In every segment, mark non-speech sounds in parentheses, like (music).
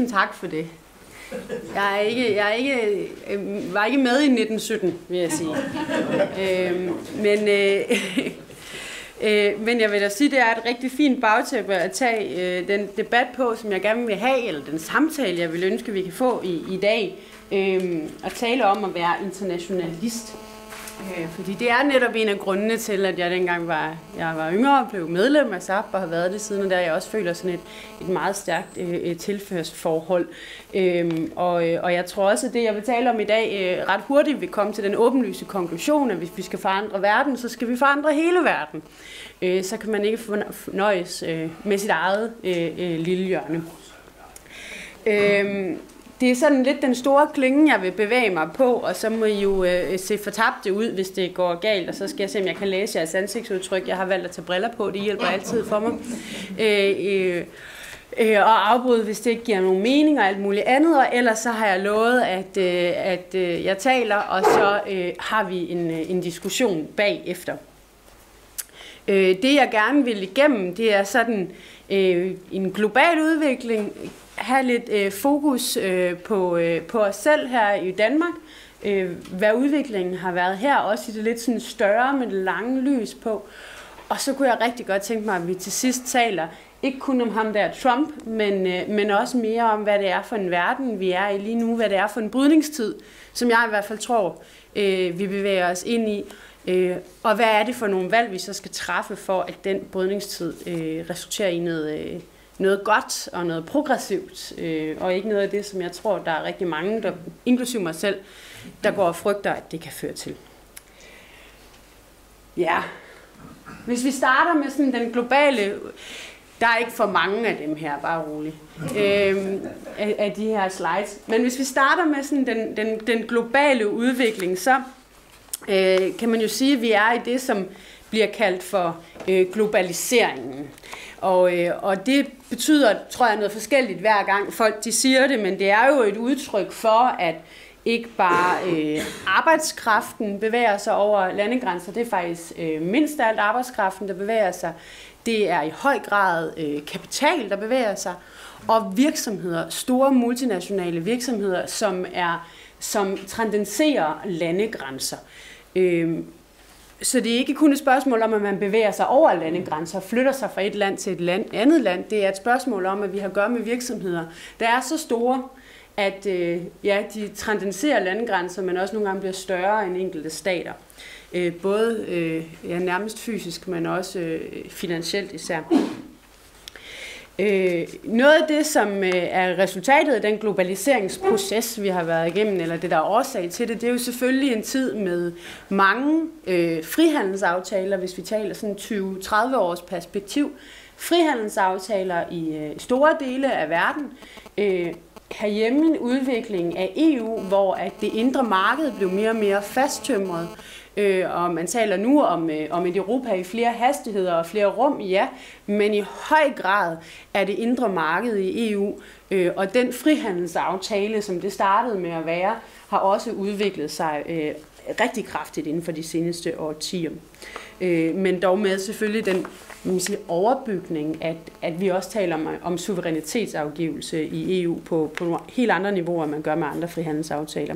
Tusind tak for det. Jeg, er ikke, jeg er ikke, øh, var ikke med i 1917, vil jeg sige. øh, men, øh, (laughs) øh, men jeg vil da sige, det er et rigtig fint bagtæppe at tage øh, den debat på, som jeg gerne vil have, eller den samtale, jeg vil ønske, vi kan få i, i dag. Øh, at tale om at være internationalist. Øh, fordi det er netop en af grundene til, at jeg dengang var, jeg var yngre og blev medlem af SAP og har været det siden, og der jeg også føler sådan et, et meget stærkt øh, tilførsforhold. Øhm, øh, og, og jeg tror også, at det, jeg vil tale om i dag, øh, ret hurtigt vil komme til den åbenlyse konklusion, at hvis vi skal forandre verden, så skal vi forandre hele verden. Øh, så kan man ikke fornøjes øh, med sit eget øh, øh, lille hjørne. Øhm, det er sådan lidt den store klinge, jeg vil bevæge mig på, og så må I jo øh, se fortabte ud, hvis det går galt, og så skal jeg se, om jeg kan læse jeres ansigtsudtryk. Jeg har valgt at tage briller på, det hjælper altid for mig. Øh, øh, øh, og afbryde, hvis det ikke giver nogen mening og alt muligt andet, og ellers så har jeg lovet, at, øh, at øh, jeg taler, og så øh, har vi en, øh, en diskussion bagefter. Øh, det jeg gerne vil igennem, det er sådan øh, en global udvikling, have lidt øh, fokus øh, på, øh, på os selv her i Danmark, øh, hvad udviklingen har været her, også i det lidt sådan større med det lange lys på. Og så kunne jeg rigtig godt tænke mig, at vi til sidst taler ikke kun om ham der Trump, men, øh, men også mere om, hvad det er for en verden, vi er i lige nu, hvad det er for en brydningstid, som jeg i hvert fald tror, øh, vi bevæger os ind i. Øh, og hvad er det for nogle valg, vi så skal træffe for, at den brydningstid øh, resulterer i noget, øh, noget godt og noget progressivt, øh, og ikke noget af det, som jeg tror, der er rigtig mange, der, inklusive mig selv, der går og frygter, at det kan føre til. Ja, hvis vi starter med sådan den globale, der er ikke for mange af dem her, bare roligt, øh, af, af de her slides, men hvis vi starter med sådan den, den, den globale udvikling, så øh, kan man jo sige, at vi er i det, som bliver kaldt for øh, globaliseringen. Og, øh, og det betyder, tror jeg, noget forskelligt hver gang folk de siger det, men det er jo et udtryk for, at ikke bare øh, arbejdskraften bevæger sig over landegrænser, det er faktisk øh, mindst af alt arbejdskraften, der bevæger sig. Det er i høj grad øh, kapital, der bevæger sig, og virksomheder, store multinationale virksomheder, som er som transcenderer landegrænser. Øh, så det er ikke kun et spørgsmål om, at man bevæger sig over landegrænser, flytter sig fra et land til et land, andet land. Det er et spørgsmål om, at vi har at gøre med virksomheder, der er så store, at øh, ja, de transcenderer landegrænser, men også nogle gange bliver større end enkelte stater. Øh, både øh, ja, nærmest fysisk, men også øh, finansielt især. Øh, noget af det, som øh, er resultatet af den globaliseringsproces, vi har været igennem, eller det, der er årsag til det, det er jo selvfølgelig en tid med mange øh, frihandelsaftaler, hvis vi taler sådan 20-30 års perspektiv. Frihandelsaftaler i øh, store dele af verden. Øh, herhjemme en udvikling af EU, hvor at det indre marked blev mere og mere fasttømret. Øh, Øh, og man taler nu om, øh, om et Europa i flere hastigheder og flere rum, ja, men i høj grad er det indre marked i EU, øh, og den frihandelsaftale, som det startede med at være, har også udviklet sig øh, rigtig kraftigt inden for de seneste årtier. Øh, men dog med selvfølgelig den man sige, overbygning, at, at vi også taler om, om suverænitetsafgivelse i EU på, på nogle helt andre niveauer, end man gør med andre frihandelsaftaler.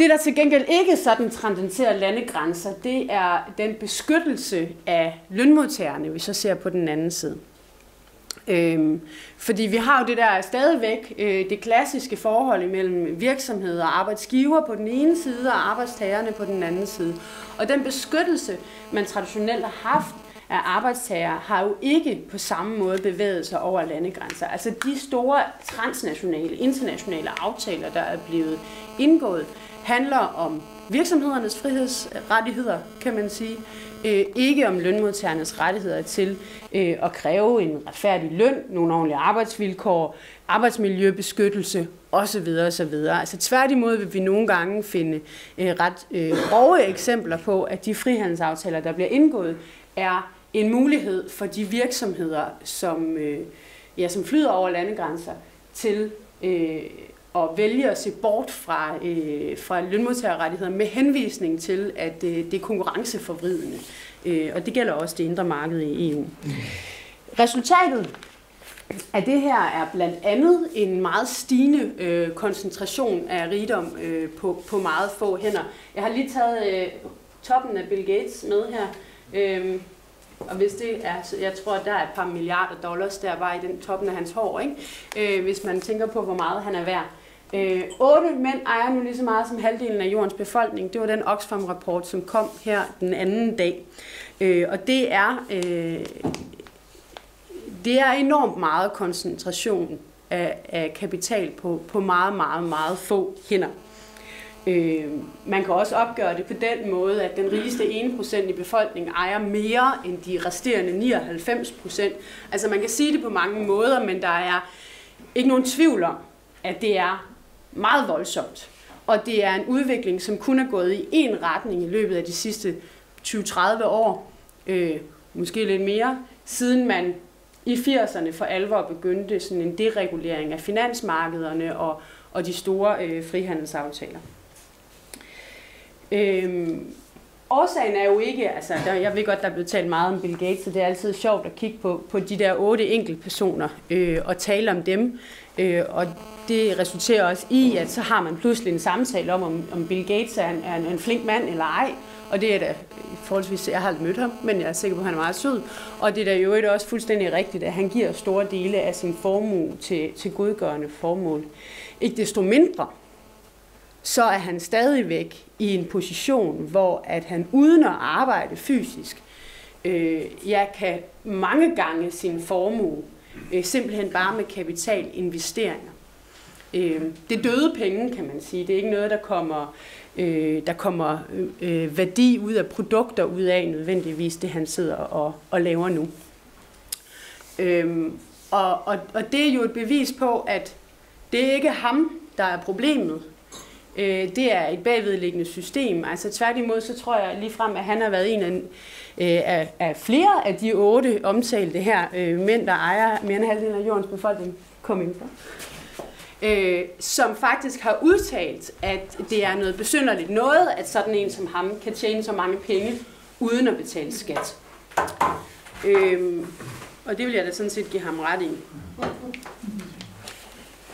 Det, der til gengæld ikke sådan transcenderer landegrænser, det er den beskyttelse af lønmodtagerne, vi så ser på den anden side. Øhm, fordi vi har jo det der stadigvæk, øh, det klassiske forhold mellem virksomheder og arbejdsgiver på den ene side og arbejdstagerne på den anden side. Og den beskyttelse, man traditionelt har haft af arbejdstager, har jo ikke på samme måde bevæget sig over landegrænser. Altså de store transnationale, internationale aftaler, der er blevet indgået, handler om virksomhedernes frihedsrettigheder, kan man sige, øh, ikke om lønmodtagernes rettigheder til øh, at kræve en retfærdig løn, nogle ordentlige arbejdsvilkår, arbejdsmiljøbeskyttelse osv. osv. Altså tværtimod vil vi nogle gange finde øh, ret øh, grove eksempler på, at de frihandelsaftaler, der bliver indgået, er en mulighed for de virksomheder, som, øh, ja, som flyder over landegrænser, til øh, at vælge at se bort fra, øh, fra lønmodtagerrettigheder med henvisning til, at øh, det er konkurrenceforvridende. Øh, og det gælder også det indre marked i EU. Resultatet at det her er blandt andet en meget stigende øh, koncentration af rigdom øh, på, på meget få hænder. Jeg har lige taget øh, toppen af Bill Gates med her. Øh, og hvis det er, jeg tror, der er et par milliarder dollars der bare i den toppen af hans hår, ikke? Øh, hvis man tænker på, hvor meget han er værd. Øh, 8 mænd ejer nu lige så meget som halvdelen af jordens befolkning. Det var den Oxfam-rapport, som kom her den anden dag. Øh, og det er, øh, det er enormt meget koncentration af, af kapital på, på meget, meget, meget få hænder. Øh, man kan også opgøre det på den måde, at den rigeste 1% i befolkningen ejer mere end de resterende 99%. Altså man kan sige det på mange måder, men der er ikke nogen tvivl om, at det er meget voldsomt. Og det er en udvikling, som kun er gået i én retning i løbet af de sidste 20-30 år, øh, måske lidt mere, siden man i 80'erne for alvor begyndte sådan en deregulering af finansmarkederne og, og de store øh, frihandelsaftaler. Øhm, årsagen er jo ikke, altså der, jeg ved godt, der er blevet talt meget om Bill Gates, så det er altid sjovt at kigge på, på de der otte enkeltpersoner øh, og tale om dem. Øh, og det resulterer også i, at så har man pludselig en samtale om, om, om Bill Gates er en, er en, en flink mand eller ej. Og det er da forholdsvis, jeg har aldrig mødt ham, men jeg er sikker på, at han er meget sød. Og det er da jo også fuldstændig rigtigt, at han giver store dele af sin formue til, til godgørende formål. Ikke desto mindre, så er han stadigvæk i en position, hvor at han uden at arbejde fysisk, øh, jeg kan mange gange sin formue, øh, simpelthen bare med kapitalinvesteringer. Øh, det er døde penge, kan man sige. Det er ikke noget, der kommer, øh, der kommer øh, øh, værdi ud af produkter ud af nødvendigvis det, han sidder og, og laver nu. Øh, og, og, og det er jo et bevis på, at det er ikke ham, der er problemet øh, det er et bagvedliggende system. Altså tværtimod, så tror jeg lige frem, at han har været en af, øh, af, af flere af de otte omtalte her øh, mænd, der ejer mere end halvdelen af jordens befolkning. Kom ind for. Øh, som faktisk har udtalt, at det er noget besynderligt noget, at sådan en som ham kan tjene så mange penge uden at betale skat. Øh, og det vil jeg da sådan set give ham ret i.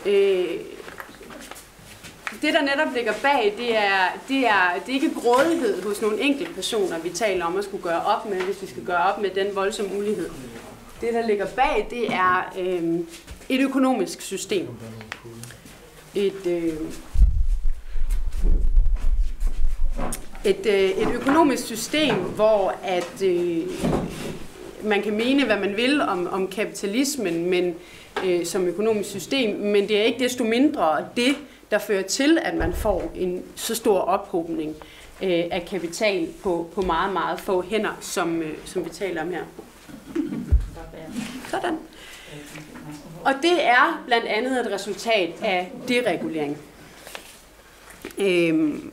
Øh, det, der netop ligger bag, det er, det, er, det er ikke grådighed hos nogle enkelte personer, vi taler om at skulle gøre op med, hvis vi skal gøre op med den voldsomme ulighed. Det, der ligger bag, det er øh, et økonomisk system. Et, øh, et, øh, et økonomisk system, hvor at øh, man kan mene, hvad man vil om, om kapitalismen men øh, som økonomisk system, men det er ikke desto mindre det, der fører til, at man får en så stor ophobning øh, af kapital på, på meget, meget få hænder, som, øh, som vi taler om her. Sådan. Og det er blandt andet et resultat af deregulering. Øhm,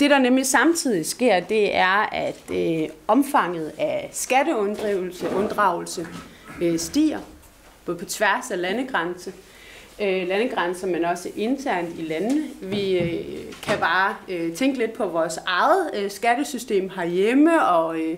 det, der nemlig samtidig sker, det er, at øh, omfanget af skatteunddragelse unddragelse, øh, stiger, både på tværs af landegrænse, øh, landegrænser, men også internt i landene. Vi øh, kan bare øh, tænke lidt på vores eget øh, skattesystem herhjemme, og øh,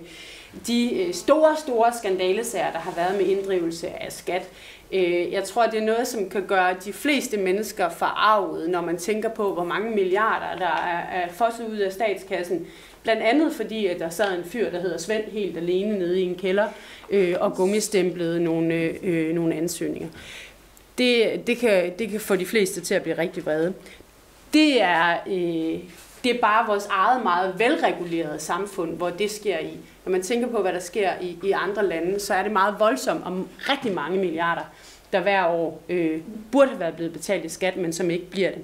de øh, store, store skandalesager, der har været med inddrivelse af skat. Øh, jeg tror, det er noget, som kan gøre de fleste mennesker forarvet, når man tænker på, hvor mange milliarder, der er, er fosset ud af statskassen. Blandt andet fordi, at der sad en fyr, der hedder Svend, helt alene nede i en kælder øh, og gummistemplede nogle, øh, øh nogle ansøgninger det, det, kan, det kan få de fleste til at blive rigtig vrede. Det er, øh, det er bare vores eget meget velregulerede samfund, hvor det sker i. Når man tænker på, hvad der sker i, i andre lande, så er det meget voldsomt om rigtig mange milliarder, der hver år øh, burde have været blevet betalt i skat, men som ikke bliver det.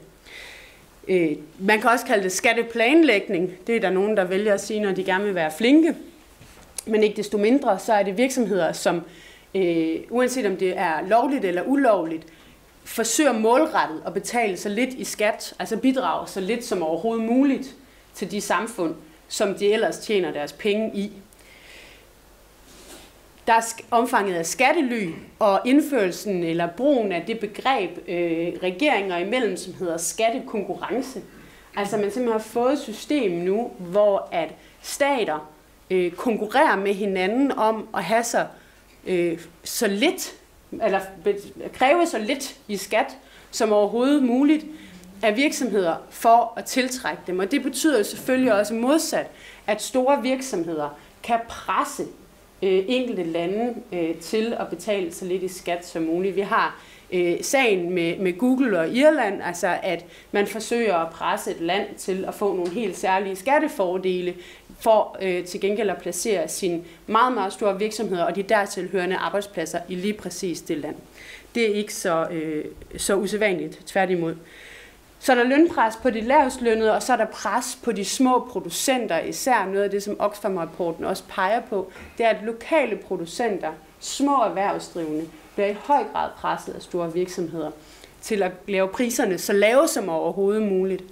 Øh, man kan også kalde det skatteplanlægning. Det er der nogen, der vælger at sige, når de gerne vil være flinke. Men ikke desto mindre, så er det virksomheder, som øh, uanset om det er lovligt eller ulovligt, forsøger målrettet at betale så lidt i skat, altså bidrage så lidt som overhovedet muligt til de samfund, som de ellers tjener deres penge i. Der er omfanget af skattely og indførelsen eller brugen af det begreb øh, regeringer imellem, som hedder skattekonkurrence. Altså man simpelthen har fået et system nu, hvor at stater øh, konkurrerer med hinanden om at have så øh, Øh, så lidt eller kræve så lidt i skat som overhovedet muligt af virksomheder for at tiltrække dem. Og det betyder selvfølgelig også modsat, at store virksomheder kan presse øh, enkelte lande øh, til at betale så lidt i skat som muligt. Vi har øh, sagen med, med Google og Irland, altså at man forsøger at presse et land til at få nogle helt særlige skattefordele for øh, til gengæld at placere sine meget, meget store virksomheder og de dertil hørende arbejdspladser i lige præcis det land. Det er ikke så, øh, så usædvanligt, tværtimod. Så er der lønpres på de lavest lønnede, og så er der pres på de små producenter, især noget af det, som Oxfam-rapporten også peger på, det er, at lokale producenter, små erhvervsdrivende, bliver i høj grad presset af store virksomheder til at lave priserne så lave som overhovedet muligt.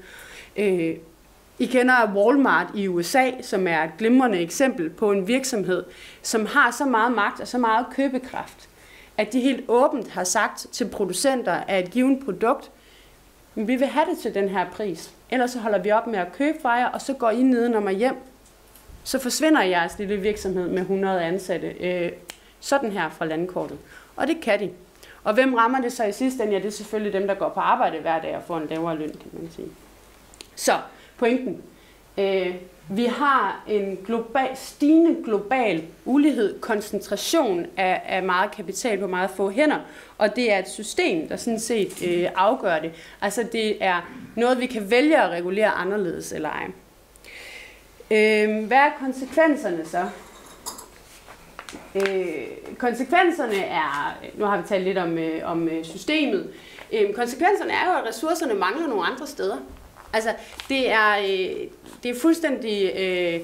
Øh, i kender Walmart i USA, som er et glimrende eksempel på en virksomhed, som har så meget magt og så meget købekraft, at de helt åbent har sagt til producenter af et givet produkt, vi vil have det til den her pris. Ellers så holder vi op med at købe fra jer, og så går I nedenom og hjem. Så forsvinder jeres lille virksomhed med 100 ansatte øh, sådan her fra landkortet. Og det kan de. Og hvem rammer det så i sidste ende? Ja, det er selvfølgelig dem, der går på arbejde hver dag og får en lavere løn, kan man sige. Så, pointen. Øh, vi har en global, stigende global ulighed, koncentration af, af meget kapital på meget få hænder, og det er et system, der sådan set øh, afgør det. Altså det er noget, vi kan vælge at regulere anderledes eller ej. Øh, hvad er konsekvenserne så? Øh, konsekvenserne er, nu har vi talt lidt om, øh, om øh, systemet, øh, konsekvenserne er jo, at ressourcerne mangler nogle andre steder. Altså, det er, øh, det er fuldstændig øh,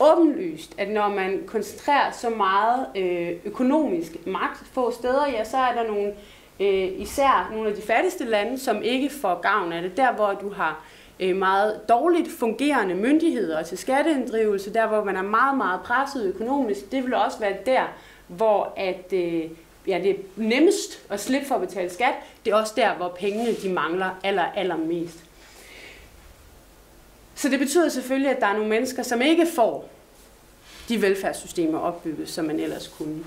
åbenlyst, at når man koncentrerer så meget øh, økonomisk magt få steder, ja, så er der nogle, øh, især nogle af de fattigste lande, som ikke får gavn af det. Der, hvor du har øh, meget dårligt fungerende myndigheder til skatteinddrivelse, der hvor man er meget, meget presset økonomisk, det vil også være der, hvor at, øh, ja, det er nemmest at slippe for at betale skat. Det er også der, hvor pengene de mangler aller, allermest. Så det betyder selvfølgelig, at der er nogle mennesker, som ikke får de velfærdssystemer opbygget, som man ellers kunne.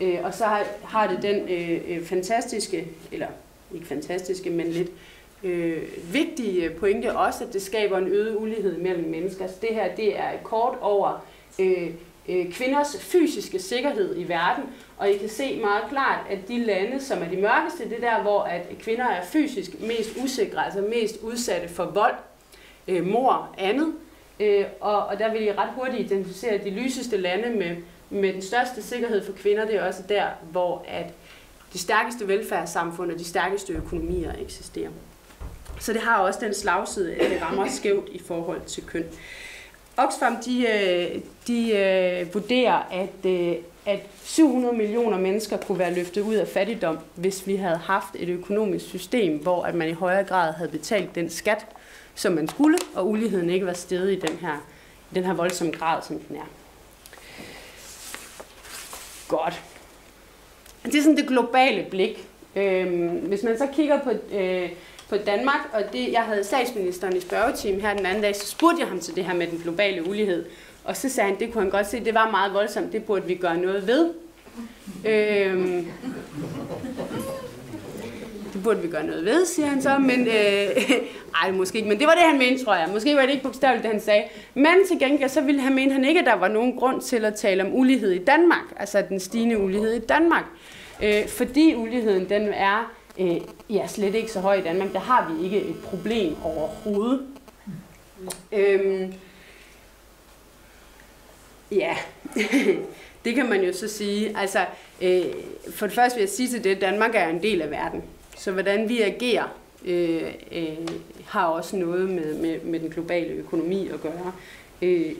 Øh, og så har, har det den øh, øh, fantastiske, eller ikke fantastiske, men lidt øh, vigtige pointe også, at det skaber en øget ulighed mellem mennesker. Så det her det er et kort over øh, øh, kvinders fysiske sikkerhed i verden, og I kan se meget klart, at de lande, som er de mørkeste, det er der, hvor at kvinder er fysisk mest usikre, altså mest udsatte for vold, øh, mor, andet. Øh, og, og der vil I ret hurtigt identificere de lyseste lande med, med den største sikkerhed for kvinder. Det er også der, hvor at de stærkeste velfærdssamfund og de stærkeste økonomier eksisterer. Så det har også den slagside, at det rammer skævt i forhold til køn. Oxfam de, øh, de øh, vurderer, at, øh, at 700 millioner mennesker kunne være løftet ud af fattigdom, hvis vi havde haft et økonomisk system, hvor at man i højere grad havde betalt den skat, som man skulle, og uligheden ikke var steget i den her, i den her voldsomme grad, som den er. Godt. Det er sådan det globale blik. Øhm, hvis man så kigger på, øh, på Danmark, og det, jeg havde statsministeren i spørgetimen her den anden dag, så spurgte jeg ham til det her med den globale ulighed. Og så sagde han, det kunne han godt se, det var meget voldsomt, det burde vi gøre noget ved. Øhm, det burde vi gøre noget ved, siger han så, men øh, (laughs) ej, måske ikke, men det var det, han mente, tror jeg. Måske var det ikke bogstaveligt, det han sagde. Men til gengæld, så ville han mene han ikke, at der var nogen grund til at tale om ulighed i Danmark, altså den stigende ulighed i Danmark. Øh, fordi uligheden, den er øh, ja, slet ikke så høj i Danmark. Der har vi ikke et problem overhovedet. Øhm, ja, (laughs) det kan man jo så sige. Altså, øh, for det første vil jeg sige til det, at Danmark er en del af verden. Så hvordan vi agerer, øh, øh, har også noget med, med, med den globale økonomi at gøre. Øh,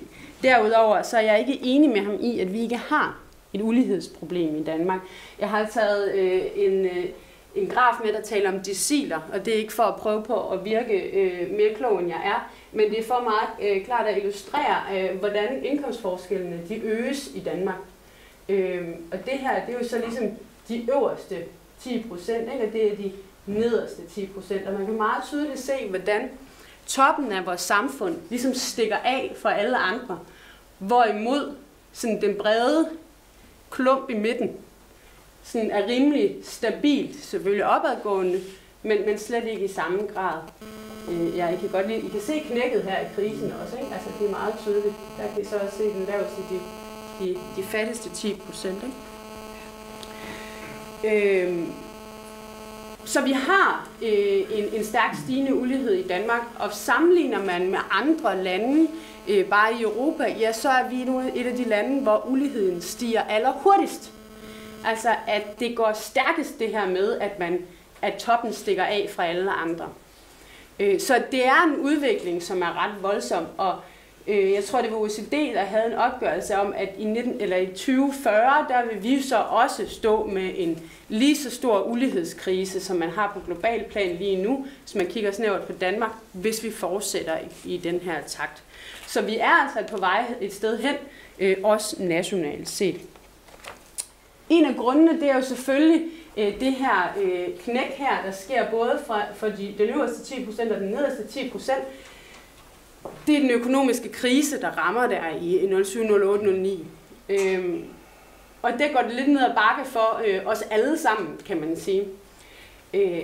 derudover så er jeg ikke enig med ham i, at vi ikke har et ulighedsproblem i Danmark. Jeg har taget øh, en, øh, en graf med, der taler om deciler, og det er ikke for at prøve på at virke øh, mere klog, end jeg er, men det er for meget øh, klart at illustrere, øh, hvordan indkomstforskellene de øges i Danmark. Øh, og det her, det er jo så ligesom de øverste 10 procent, og det er de nederste 10 procent. Og man kan meget tydeligt se, hvordan toppen af vores samfund ligesom stikker af fra alle andre, hvorimod sådan den brede klump i midten, sådan er rimelig stabilt, selvfølgelig opadgående, men, men slet ikke i samme grad. Øh, ja, I kan godt lide, I kan se knækket her i krisen også, ikke? Altså, det er meget tydeligt. Der kan I så også se den laveste, de, de, de fattigste 10 procent, ikke? Øh, så vi har øh, en, en stærk stigende ulighed i Danmark, og sammenligner man med andre lande, øh, bare i Europa, ja, så er vi nu et af de lande, hvor uligheden stiger allerhurtigst. Altså, at det går stærkest det her med, at man at toppen stikker af fra alle andre. Øh, så det er en udvikling, som er ret voldsom, og øh, jeg tror, det var OECD, der havde en opgørelse om, at i, 19, eller i 2040, der vil vi så også stå med en lige så stor ulighedskrise, som man har på global plan lige nu, hvis man kigger snævert på Danmark, hvis vi fortsætter i, i den her takt. Så vi er altså på vej et sted hen, øh, også nationalt set. En af grundene, det er jo selvfølgelig øh, det her øh, knæk her, der sker både fra, for de, den øverste 10% og den nederste 10%. Det er den økonomiske krise, der rammer der i 07, 08, 09. Øhm, og det går det lidt ned ad bakke for øh, os alle sammen, kan man sige. Øh,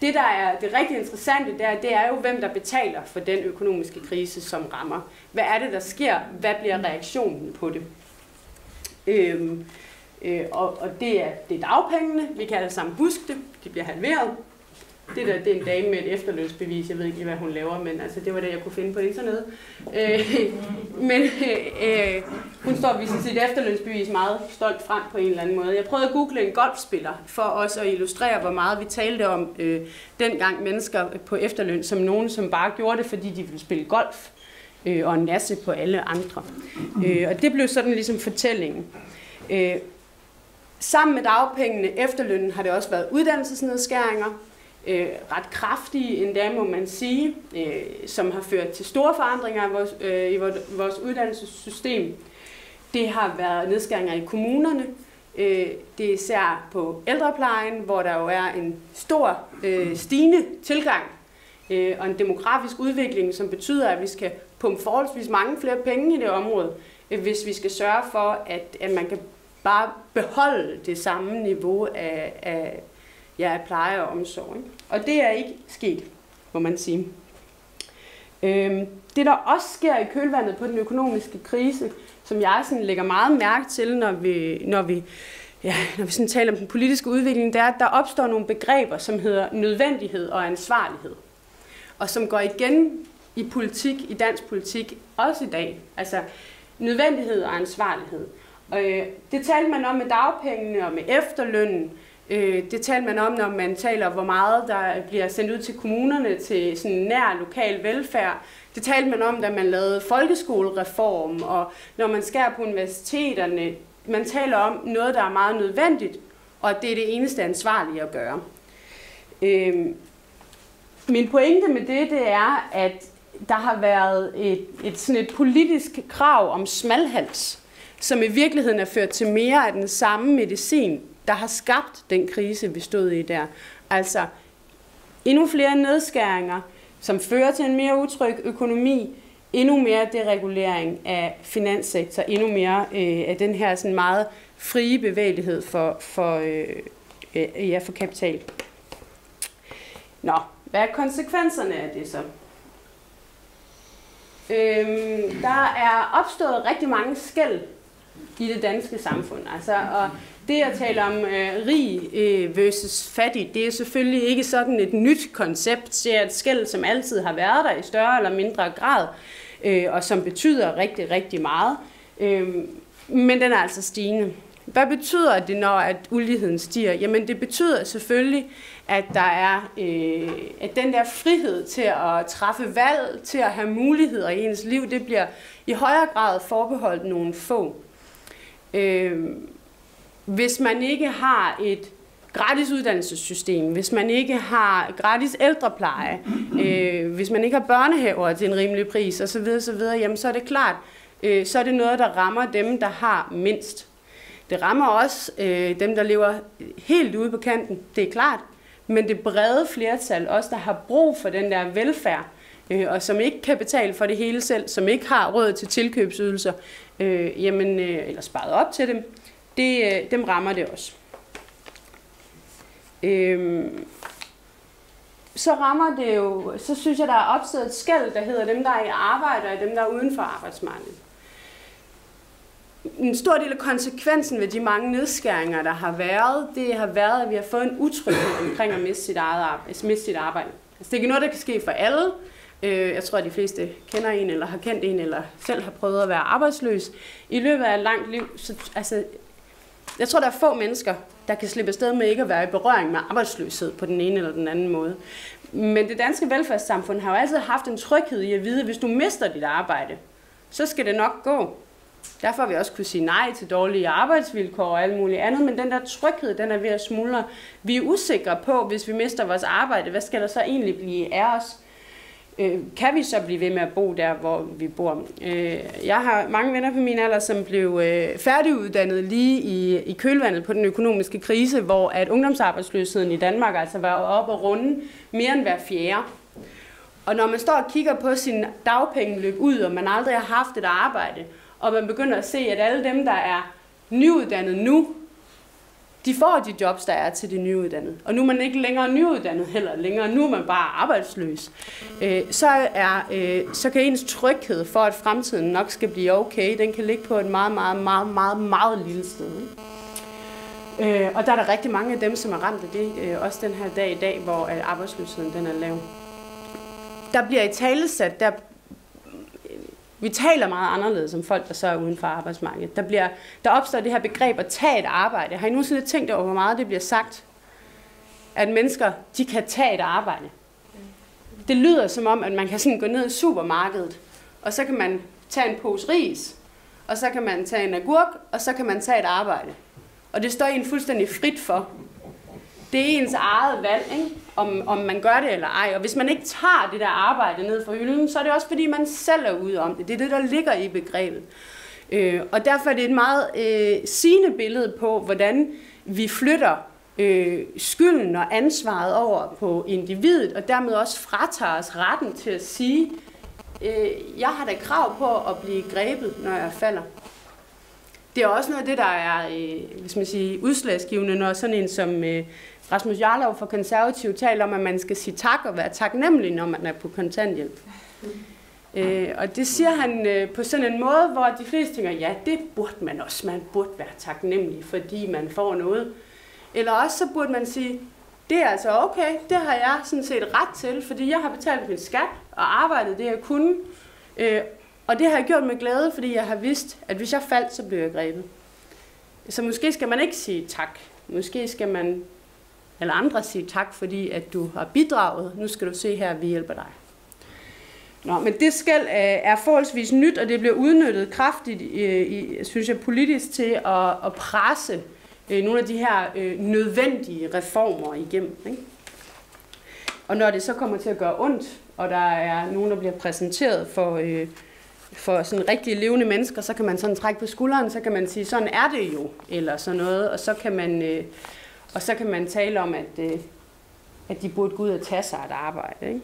det, der er det rigtig interessante der, det er jo, hvem der betaler for den økonomiske krise, som rammer. Hvad er det, der sker? Hvad bliver reaktionen på det? Øhm, øh, og, og det, er, det er dagpengene. Vi kan alle sammen huske det. De bliver halveret. Det der, det er en dame med et efterlønsbevis. Jeg ved ikke, hvad hun laver, men altså, det var det, jeg kunne finde på internettet. Øh, men øh, hun står ved sit efterlønsbevis meget stolt frem på en eller anden måde. Jeg prøvede at google en golfspiller for os at illustrere, hvor meget vi talte om øh, dengang mennesker på efterløn, som nogen, som bare gjorde det, fordi de ville spille golf øh, og nasse på alle andre. Øh, og det blev sådan ligesom fortællingen. Øh, sammen med dagpengene, efterlønnen, har det også været uddannelsesnedskæringer, øh, ret kraftige endda, må man sige, øh, som har ført til store forandringer i vores, øh, i vores uddannelsessystem. Det har været nedskæringer i kommunerne. Øh, det er især på ældreplejen, hvor der jo er en stor øh, stigende tilgang øh, og en demografisk udvikling, som betyder, at vi skal pumpe forholdsvis mange flere penge i det område, øh, hvis vi skal sørge for, at, at man kan bare beholde det samme niveau af, af, ja, pleje og omsorg. Ikke? Og det er ikke sket, må man sige. Øhm, det der også sker i kølvandet på den økonomiske krise, som jeg sådan lægger meget mærke til, når vi, når vi, ja, når vi sådan taler om den politiske udvikling, det er, at der opstår nogle begreber, som hedder nødvendighed og ansvarlighed. Og som går igen i politik, i dansk politik, også i dag. Altså nødvendighed og ansvarlighed. Øh, det talte man om med dagpengene og med efterlønnen. Øh, det talte man om, når man taler hvor meget der bliver sendt ud til kommunerne til sådan nær lokal velfærd. Det talte man om, da man lavede folkeskolereform, og når man skærer på universiteterne. Man taler om noget, der er meget nødvendigt, og det er det eneste ansvarlige at gøre. Øh, min pointe med det, det er, at der har været et, et, sådan et politisk krav om smalhals, som i virkeligheden er ført til mere af den samme medicin, der har skabt den krise, vi stod i der. Altså endnu flere nedskæringer, som fører til en mere utryg økonomi, endnu mere deregulering af finanssektor, endnu mere øh, af den her sådan meget frie bevægelighed for, for, øh, øh, ja, for kapital. Nå, hvad er konsekvenserne af det så? Øhm, der er opstået rigtig mange skæld i det danske samfund. Altså, og det at tale om øh, rig øh, versus fattig, det er selvfølgelig ikke sådan et nyt koncept. Det er et skæld, som altid har været der i større eller mindre grad, øh, og som betyder rigtig, rigtig meget. Øh, men den er altså stigende. Hvad betyder det, når at uligheden stiger? Jamen det betyder selvfølgelig, at der er øh, at den der frihed til at træffe valg, til at have muligheder i ens liv, det bliver i højere grad forbeholdt nogle få. Øh, hvis man ikke har et gratis uddannelsessystem, hvis man ikke har gratis ældrepleje, øh, hvis man ikke har børnehaver til en rimelig pris osv., osv. Jamen, så er det klart, øh, så er det noget, der rammer dem, der har mindst. Det rammer også øh, dem, der lever helt ude på kanten, det er klart, men det brede flertal, også der har brug for den der velfærd, øh, og som ikke kan betale for det hele selv, som ikke har råd til tilkøbsydelser, øh, jamen, øh, eller sparet op til dem, det, øh, dem rammer det også. Øhm, så rammer det jo, så synes jeg, der er opstået et skæld, der hedder dem, der er i arbejde, og dem, der er uden for arbejdsmarkedet. En stor del af konsekvensen ved de mange nedskæringer, der har været, det har været, at vi har fået en utryghed omkring at miste sit, eget arbejde, miste sit arbejde. Altså, det er ikke noget, der kan ske for alle. Øh, jeg tror, at de fleste kender en, eller har kendt en, eller selv har prøvet at være arbejdsløs. I løbet af et langt liv, så, altså, jeg tror, der er få mennesker, der kan slippe afsted med ikke at være i berøring med arbejdsløshed på den ene eller den anden måde. Men det danske velfærdssamfund har jo altid haft en tryghed i at vide, at hvis du mister dit arbejde, så skal det nok gå. Derfor har vi også kunne sige nej til dårlige arbejdsvilkår og alt muligt andet, men den der tryghed, den er ved at smuldre. Vi er usikre på, hvis vi mister vores arbejde, hvad skal der så egentlig blive af os? Øh, kan vi så blive ved med at bo der, hvor vi bor? Øh, jeg har mange venner på min alder, som blev øh, færdiguddannet lige i, i kølvandet på den økonomiske krise, hvor at ungdomsarbejdsløsheden i Danmark altså var oppe og runde mere end hver fjerde. Og når man står og kigger på sin dagpenge løb ud, og man aldrig har haft et arbejde, og man begynder at se, at alle dem, der er nyuddannet nu, de får de jobs, der er til de nyuddannede. Og nu er man ikke længere nyuddannet heller længere, nu er man bare arbejdsløs. Øh, så, er, øh, så kan ens tryghed for, at fremtiden nok skal blive okay, den kan ligge på et meget, meget, meget, meget, meget lille sted. Øh, og der er der rigtig mange af dem, som er ramt af det, øh, også den her dag i dag, hvor øh, arbejdsløsheden den er lav. Der bliver i talesat, der vi taler meget anderledes som folk, der så er uden for arbejdsmarkedet. Der, bliver, der opstår det her begreb at tage et arbejde. Har I nogensinde tænkt over, hvor meget det bliver sagt? At mennesker, de kan tage et arbejde. Det lyder som om, at man kan sådan gå ned i supermarkedet, og så kan man tage en pose ris, og så kan man tage en agurk, og så kan man tage et arbejde. Og det står en fuldstændig frit for. Det er ens eget valg, ikke? Om, om man gør det eller ej. Og hvis man ikke tager det der arbejde ned fra hylden, så er det også fordi, man selv er ude om det. Det er det, der ligger i begrebet. Øh, og derfor er det et meget øh, sigende billede på, hvordan vi flytter øh, skylden og ansvaret over på individet, og dermed også fratager os retten til at sige, øh, jeg har da krav på at blive grebet, når jeg falder. Det er også noget af det, der er øh, hvis man siger, udslagsgivende, når sådan en som øh, Rasmus Jarlov fra Konservativ taler om, at man skal sige tak og være taknemmelig, når man er på kontanthjælp. Øh, og det siger han øh, på sådan en måde, hvor de fleste tænker, ja, det burde man også. Man burde være taknemmelig, fordi man får noget. Eller også så burde man sige, det er altså okay, det har jeg sådan set ret til, fordi jeg har betalt min skat og arbejdet det, jeg kunne. Øh, og det har jeg gjort med glæde, fordi jeg har vidst, at hvis jeg faldt, så blev jeg grebet. Så måske skal man ikke sige tak. Måske skal man eller andre sige tak, fordi at du har bidraget. Nu skal du se her, at vi hjælper dig. Nå, men det skal øh, er forholdsvis nyt, og det bliver udnyttet kraftigt, øh, i, synes jeg, politisk til at, at presse øh, nogle af de her nødvendige reformer igennem. Ikke? Og når det så kommer til at gøre ondt, og der er nogen, der bliver præsenteret for, øh, for sådan rigtige levende mennesker, så kan man sådan trække på skulderen, så kan man sige, sådan er det jo, eller sådan noget, og så kan man... Øh, og så kan man tale om, at, øh, at de burde gå ud og tage sig et arbejde. Ikke?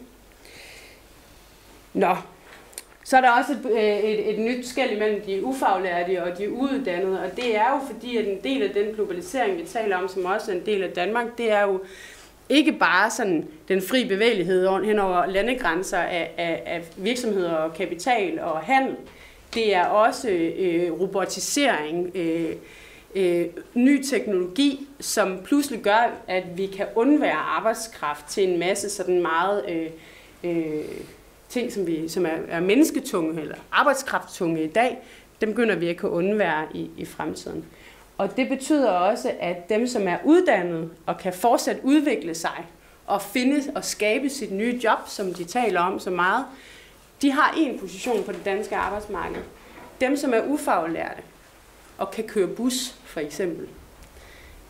Nå, så er der også et, øh, et, et nyt skæld imellem de ufaglærte og de uddannede, og det er jo fordi, at en del af den globalisering, vi taler om, som også er en del af Danmark, det er jo ikke bare sådan den fri bevægelighed hen over landegrænser af, af, af virksomheder og kapital og handel. Det er også øh, robotisering, øh, øh, ny teknologi, som pludselig gør, at vi kan undvære arbejdskraft til en masse sådan meget øh, øh, ting, som, vi, som er, er mennesketunge eller arbejdskrafttunge i dag, dem begynder vi at kunne undvære i, i fremtiden. Og det betyder også, at dem, som er uddannet og kan fortsat udvikle sig og finde og skabe sit nye job, som de taler om så meget, de har en position på det danske arbejdsmarked. Dem, som er ufaglærte og kan køre bus, for eksempel.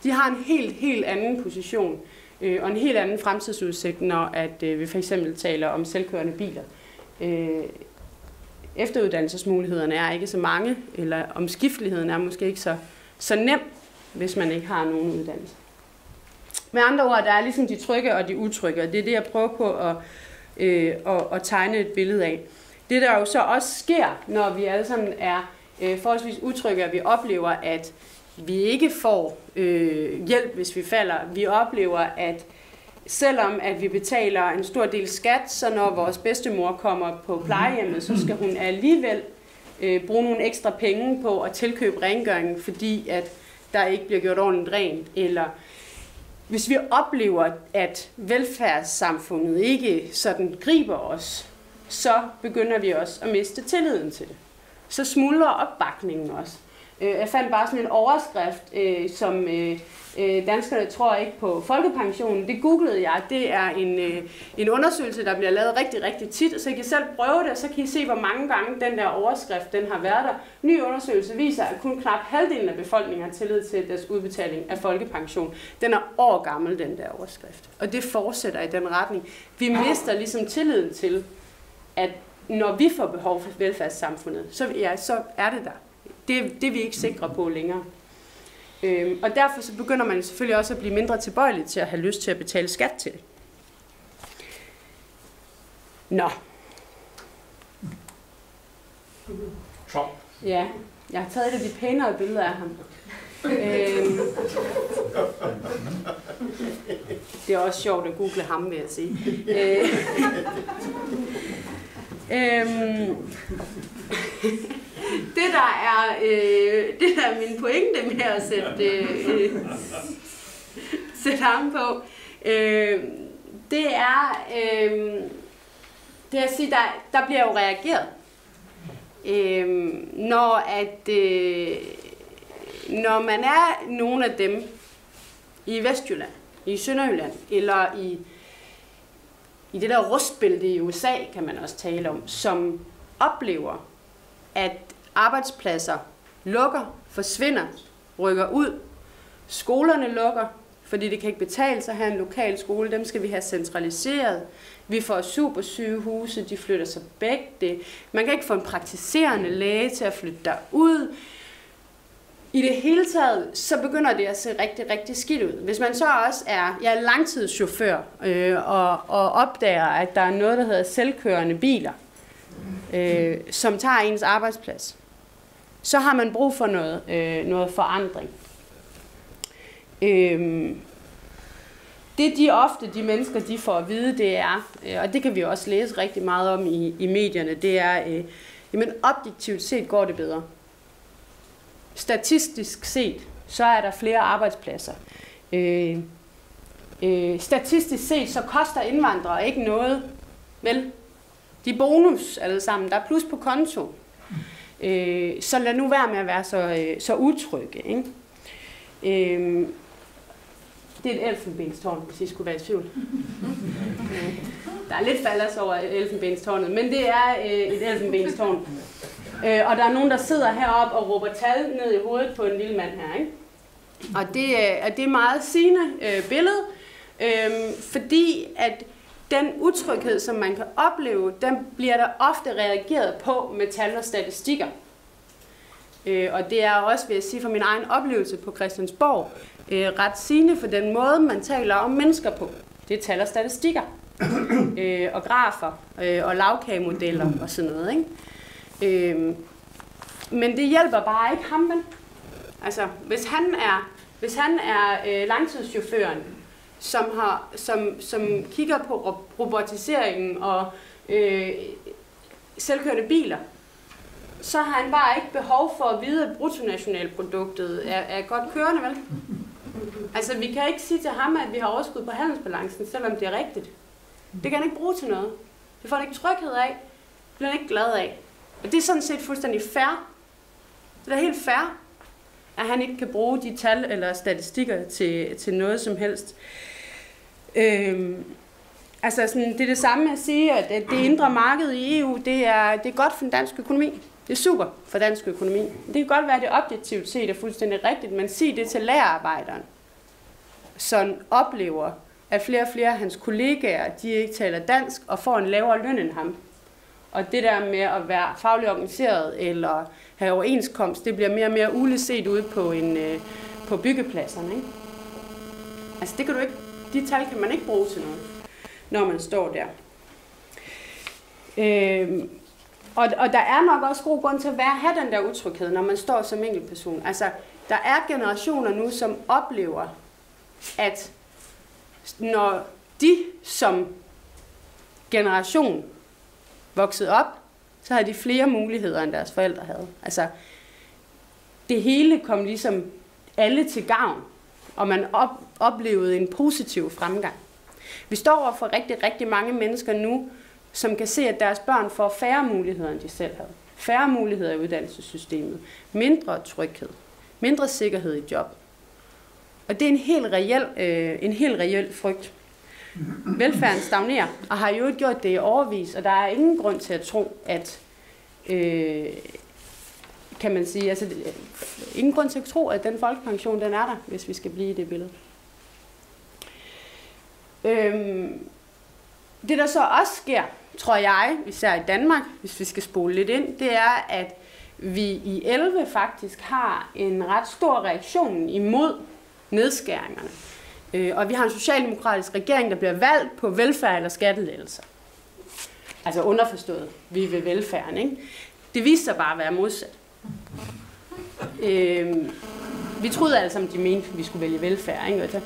De har en helt, helt anden position øh, og en helt anden fremtidsudsigt, når at, øh, vi for eksempel taler om selvkørende biler. Øh, efteruddannelsesmulighederne er ikke så mange, eller omskifteligheden er måske ikke så, så nem, hvis man ikke har nogen uddannelse. Med andre ord, der er ligesom de trygge og de utrygge, og det er det, jeg prøver på at, øh, at, at tegne et billede af. Det der jo så også sker, når vi alle sammen er øh, forholdsvis utrygge, at vi oplever, at vi ikke får øh, hjælp, hvis vi falder. Vi oplever, at selvom at vi betaler en stor del skat, så når vores bedstemor kommer på plejehjemmet, så skal hun alligevel øh, bruge nogle ekstra penge på at tilkøbe rengøring, fordi at der ikke bliver gjort ordentligt rent, eller hvis vi oplever, at velfærdssamfundet ikke sådan griber os, så begynder vi også at miste tilliden til det. Så smuldrer opbakningen også. Øh, jeg fandt bare sådan en overskrift, øh, som øh, øh, danskerne tror ikke på folkepensionen. Det googlede jeg. Det er en, øh, en undersøgelse, der bliver lavet rigtig, rigtig tit. Så I kan selv prøve det, og så kan I se, hvor mange gange den der overskrift den har været der. Ny undersøgelse viser, at kun knap halvdelen af befolkningen har tillid til deres udbetaling af folkepension. Den er år gammel, den der overskrift. Og det fortsætter i den retning. Vi mister ligesom tilliden til, at når vi får behov for velfærdssamfundet, så, ja, så er det der. Det, det er vi ikke sikre på længere. Øhm, og derfor så begynder man selvfølgelig også at blive mindre tilbøjelig til at have lyst til at betale skat til det. Nå. Trump. Ja, jeg har taget et af de pænere billeder af ham. øhm, det er også sjovt at google ham, vil jeg sige. Øh, øhm, det der er øh, det der er min pointe med at sætte, øh, sætte ham på, øh, det er, øh, det er at sige, der, der bliver jo reageret. Øh, når at øh, når man er nogle af dem i Vestjylland, i Sønderjylland, eller i, i det der rustbælte i USA, kan man også tale om, som oplever, at arbejdspladser lukker, forsvinder, rykker ud, skolerne lukker, fordi det kan ikke betale sig at have en lokal skole, dem skal vi have centraliseret. Vi får super sygehuse, de flytter sig begge det. Man kan ikke få en praktiserende læge til at flytte derud. I det hele taget, så begynder det at se rigtig, rigtig skidt ud. Hvis man så også er jeg er langtidschauffør øh, og, og opdager, at der er noget, der hedder selvkørende biler, øh, som tager ens arbejdsplads, så har man brug for noget, øh, noget forandring. Øh, det de ofte, de mennesker, de får at vide, det er, øh, og det kan vi også læse rigtig meget om i, i medierne, det er, øh, jamen objektivt set går det bedre. Statistisk set, så er der flere arbejdspladser. Øh, øh, statistisk set, så koster indvandrere ikke noget, vel? De bonus alle sammen, der er plus på konto. Øh, så lad nu være med at være så, øh, så utrygge. Ikke? Øh, det er et elfenbenstårn, hvis I skulle være i tvivl. (laughs) der er lidt falders over elfenbenstårnet, men det er øh, et elfenbenstårn. Øh, og der er nogen, der sidder heroppe og råber tal ned i hovedet på en lille mand her. Ikke? Og det, øh, er, det er meget sigende øh, billede, øh, fordi at den utryghed, som man kan opleve, den bliver der ofte reageret på med tal og statistikker. Øh, og det er også, vil jeg sige, fra min egen oplevelse på Christiansborg, øh, ret sigende for den måde, man taler om mennesker på. Det er tal og statistikker, øh, og grafer, øh, og lavkagemodeller og sådan noget. Ikke? Øhm, men det hjælper bare ikke ham, vel? Altså, hvis han er, hvis han er øh, langtidschaufføren, som, har, som, som kigger på robotiseringen og øh, selvkørende biler, så har han bare ikke behov for at vide, at bruttonationalproduktet er, er godt kørende, vel? Altså, vi kan ikke sige til ham, at vi har overskud på handelsbalancen, selvom det er rigtigt. Det kan han ikke bruge til noget. Det får han ikke tryghed af. Det bliver han ikke glad af. Og det er sådan set fuldstændig fair. Det er helt fair, at han ikke kan bruge de tal eller statistikker til, til noget som helst. Øhm, altså sådan, det er det samme at sige, at det indre marked i EU, det er, det er godt for den danske økonomi. Det er super for dansk økonomi. Det kan godt være, at det objektivt set er fuldstændig rigtigt, men sig det til lærerarbejderen, som oplever, at flere og flere af hans kollegaer, de ikke taler dansk og får en lavere løn end ham. Og det der med at være fagligt organiseret eller have overenskomst, det bliver mere og mere uleset ude på, en, øh, på byggepladserne. Ikke? Altså det kan du ikke de tal kan man ikke bruge til noget, når man står der. Øhm, og, og der er nok også god grund til at være, have den der utryghed, når man står som enkeltperson. Altså, der er generationer nu, som oplever, at når de som generation vokset op, så havde de flere muligheder, end deres forældre havde. Altså, det hele kom ligesom alle til gavn, og man op, oplevede en positiv fremgang. Vi står over for rigtig, rigtig mange mennesker nu, som kan se, at deres børn får færre muligheder, end de selv havde. Færre muligheder i uddannelsessystemet. Mindre tryghed. Mindre sikkerhed i job. Og det er en helt reel, øh, en helt reel frygt. Velfærden stagnerer, og har jo ikke gjort det i overvis, og der er ingen grund til at tro, at øh, kan man sige, altså ingen grund til at tro, at den folkepension, den er der, hvis vi skal blive i det billede. Øhm, det der så også sker, tror jeg, især i Danmark, hvis vi skal spole lidt ind, det er, at vi i 11 faktisk har en ret stor reaktion imod nedskæringerne. Øh, og vi har en socialdemokratisk regering, der bliver valgt på velfærd eller skattelettelser. Altså underforstået, vi vil velfærden. Ikke? Det viste sig bare at være modsat. Øh, vi troede alle sammen, de mente, at vi skulle vælge velfærd. Ikke?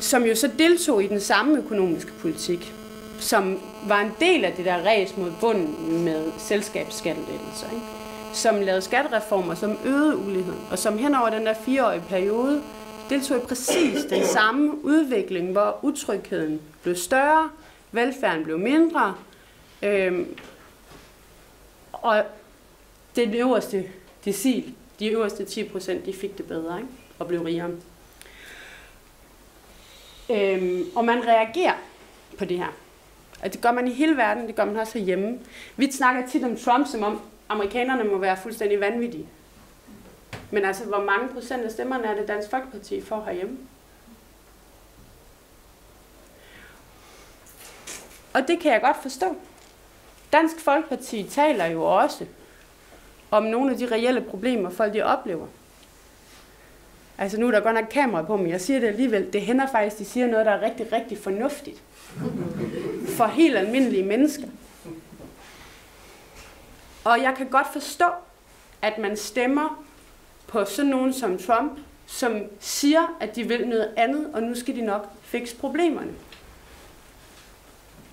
Som jo så deltog i den samme økonomiske politik, som var en del af det der ræs mod bunden med selskabsskattelettelser. Ikke? Som lavede skattereformer, som øgede uligheden, og som hen over den der fireårige periode deltog i præcis den samme udvikling, hvor utrygheden blev større, velfærden blev mindre, øhm, og det øverste decil, de øverste 10 procent, de fik det bedre ikke? og blev rigere. Øhm, og man reagerer på det her. Og det gør man i hele verden, det gør man også herhjemme. Vi snakker tit om Trump, som om amerikanerne må være fuldstændig vanvittige. Men altså, hvor mange procent af stemmerne er det Dansk Folkeparti for herhjemme? Og det kan jeg godt forstå. Dansk Folkeparti taler jo også om nogle af de reelle problemer, folk de oplever. Altså nu er der godt nok kamera på, men jeg siger det alligevel. Det hænder faktisk, de siger noget, der er rigtig, rigtig fornuftigt. For helt almindelige mennesker. Og jeg kan godt forstå, at man stemmer på sådan nogen som Trump, som siger, at de vil noget andet, og nu skal de nok fikse problemerne.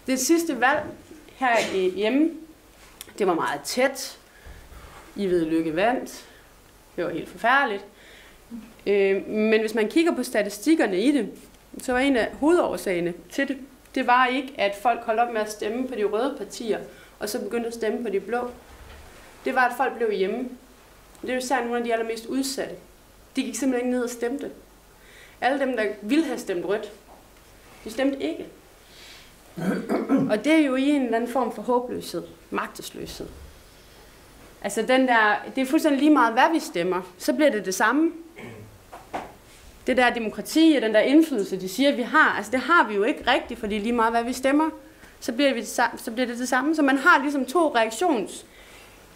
Det sidste valg her hjemme, det var meget tæt. I ved lykke vandt. Det var helt forfærdeligt. Øh, men hvis man kigger på statistikkerne i det, så var en af hovedårsagerne til det, det var ikke, at folk holdt op med at stemme på de røde partier, og så begyndte at stemme på de blå. Det var, at folk blev hjemme. Det er jo især nogle af de allermest udsatte. De gik simpelthen ikke ned og stemte. Alle dem, der ville have stemt rødt, de stemte ikke. Og det er jo i en eller anden form for håbløshed, magtesløshed. Altså den der, det er fuldstændig lige meget, hvad vi stemmer, så bliver det det samme. Det der demokrati og den der indflydelse, de siger, vi har, altså det har vi jo ikke rigtigt, fordi lige meget, hvad vi stemmer, så bliver, vi, så bliver det det samme. Så man har ligesom to reaktions,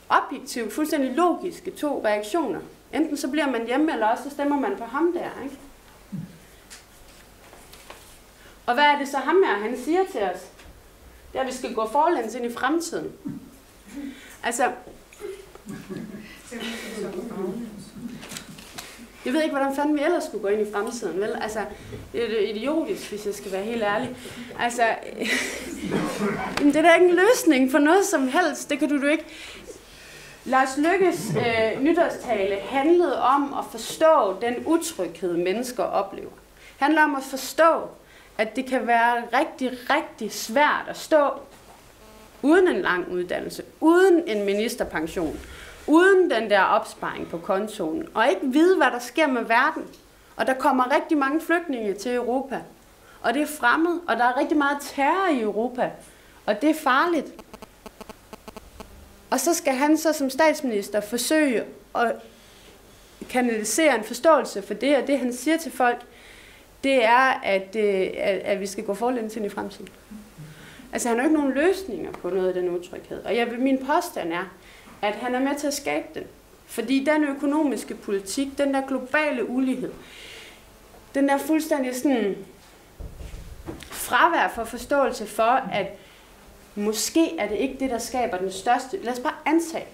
objektivt, fuldstændig logiske to reaktioner. Enten så bliver man hjemme, eller også så stemmer man på ham der. Ikke? Og hvad er det så ham her, han siger til os? Det er, at vi skal gå forlæns ind i fremtiden. Altså, jeg ved ikke, hvordan fanden vi ellers skulle gå ind i fremtiden, vel? Altså, det er idiotisk, hvis jeg skal være helt ærlig. Altså, (laughs) det er da ikke en løsning for noget som helst. Det kan du, du ikke. Lars Lykkes øh, nytårstale handlede om at forstå den utryghed, mennesker oplever. Det handler om at forstå, at det kan være rigtig, rigtig svært at stå uden en lang uddannelse, uden en ministerpension, uden den der opsparing på kontoen, og ikke vide, hvad der sker med verden. Og der kommer rigtig mange flygtninge til Europa, og det er fremmed, og der er rigtig meget terror i Europa, og det er farligt. Og så skal han så som statsminister forsøge at kanalisere en forståelse for det, og det han siger til folk, det er, at, øh, at, at vi skal gå forlæns ind i fremtiden. Altså han har jo ikke nogen løsninger på noget af den utryghed. Og jeg, min påstand er, at han er med til at skabe den. Fordi den økonomiske politik, den der globale ulighed, den er fuldstændig sådan fravær for forståelse for, at måske er det ikke det, der skaber den største, lad os bare antage,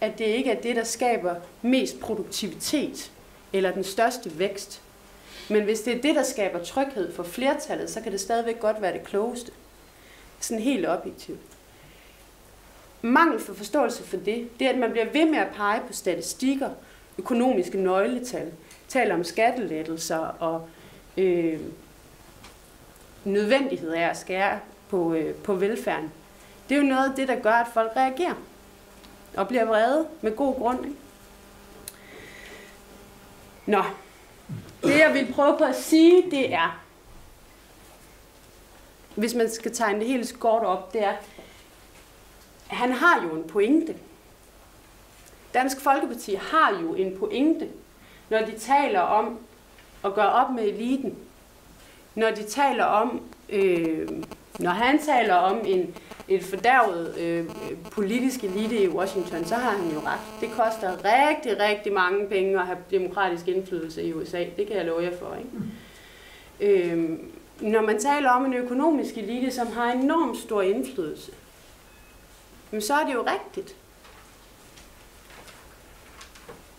at det ikke er det, der skaber mest produktivitet eller den største vækst. Men hvis det er det, der skaber tryghed for flertallet, så kan det stadigvæk godt være det klogeste. Sådan helt objektivt. Mangel for forståelse for det, det er, at man bliver ved med at pege på statistikker, økonomiske nøgletal, taler om skattelettelser og øh, nødvendighed af at skære på, øh, på velfærden. Det er jo noget af det, der gør, at folk reagerer og bliver vrede med god grund. Ikke? Nå, det jeg vil prøve på at sige, det er, hvis man skal tegne det helt skort op, det er, han har jo en pointe. Dansk Folkeparti har jo en pointe, når de taler om at gøre op med eliten. Når de taler om, øh, når han taler om en, et fordærvet øh, politisk elite i Washington, så har han jo ret. Det koster rigtig, rigtig mange penge at have demokratisk indflydelse i USA. Det kan jeg love jer for. Ikke? Øh, når man taler om en økonomisk elite, som har enormt stor indflydelse, så er det jo rigtigt.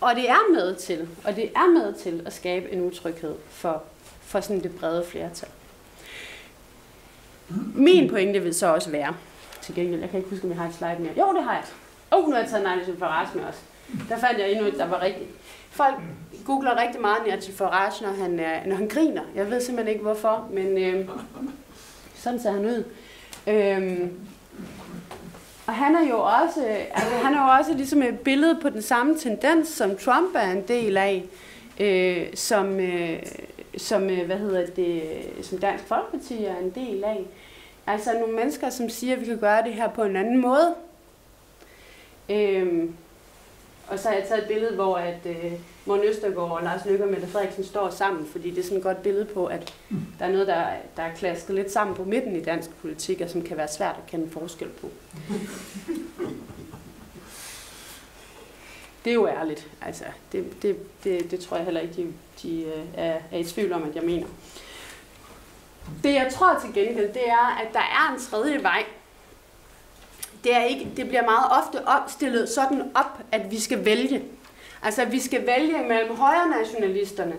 Og det er med til, og det er med til at skabe en utryghed for, for sådan det brede flertal. Min pointe vil så også være, til gengæld, jeg kan ikke huske, om jeg har et slide mere. Jo, det har jeg. Åh, oh, nu har jeg taget Nigel Farage med os. Der fandt jeg endnu et, der var rigtigt. Folk googler rigtig meget Nigel Farage, når han, når han griner. Jeg ved simpelthen ikke, hvorfor, men øh, sådan ser han ud. Øh, og han er jo også, altså, han er jo også ligesom et billede på den samme tendens, som Trump er en del af, øh, som, øh, som, øh, hvad hedder det, som Dansk Folkeparti er en del af. Altså nogle mennesker, som siger, at vi kan gøre det her på en anden måde. Øhm, og så har jeg taget et billede, hvor at øh, Morten Østergaard og Lars Løkke og Mette Frederiksen står sammen, fordi det er sådan et godt billede på, at der er noget, der, der er klasket lidt sammen på midten i dansk politik, og som kan være svært at kende forskel på. Det er jo ærligt. Altså, det, det, det, det tror jeg heller ikke, de, de øh, er, er i tvivl om, at jeg mener. Det jeg tror til gengæld, det er, at der er en tredje vej, det, er ikke, det bliver meget ofte opstillet sådan op, at vi skal vælge. Altså, at vi skal vælge mellem højre nationalisterne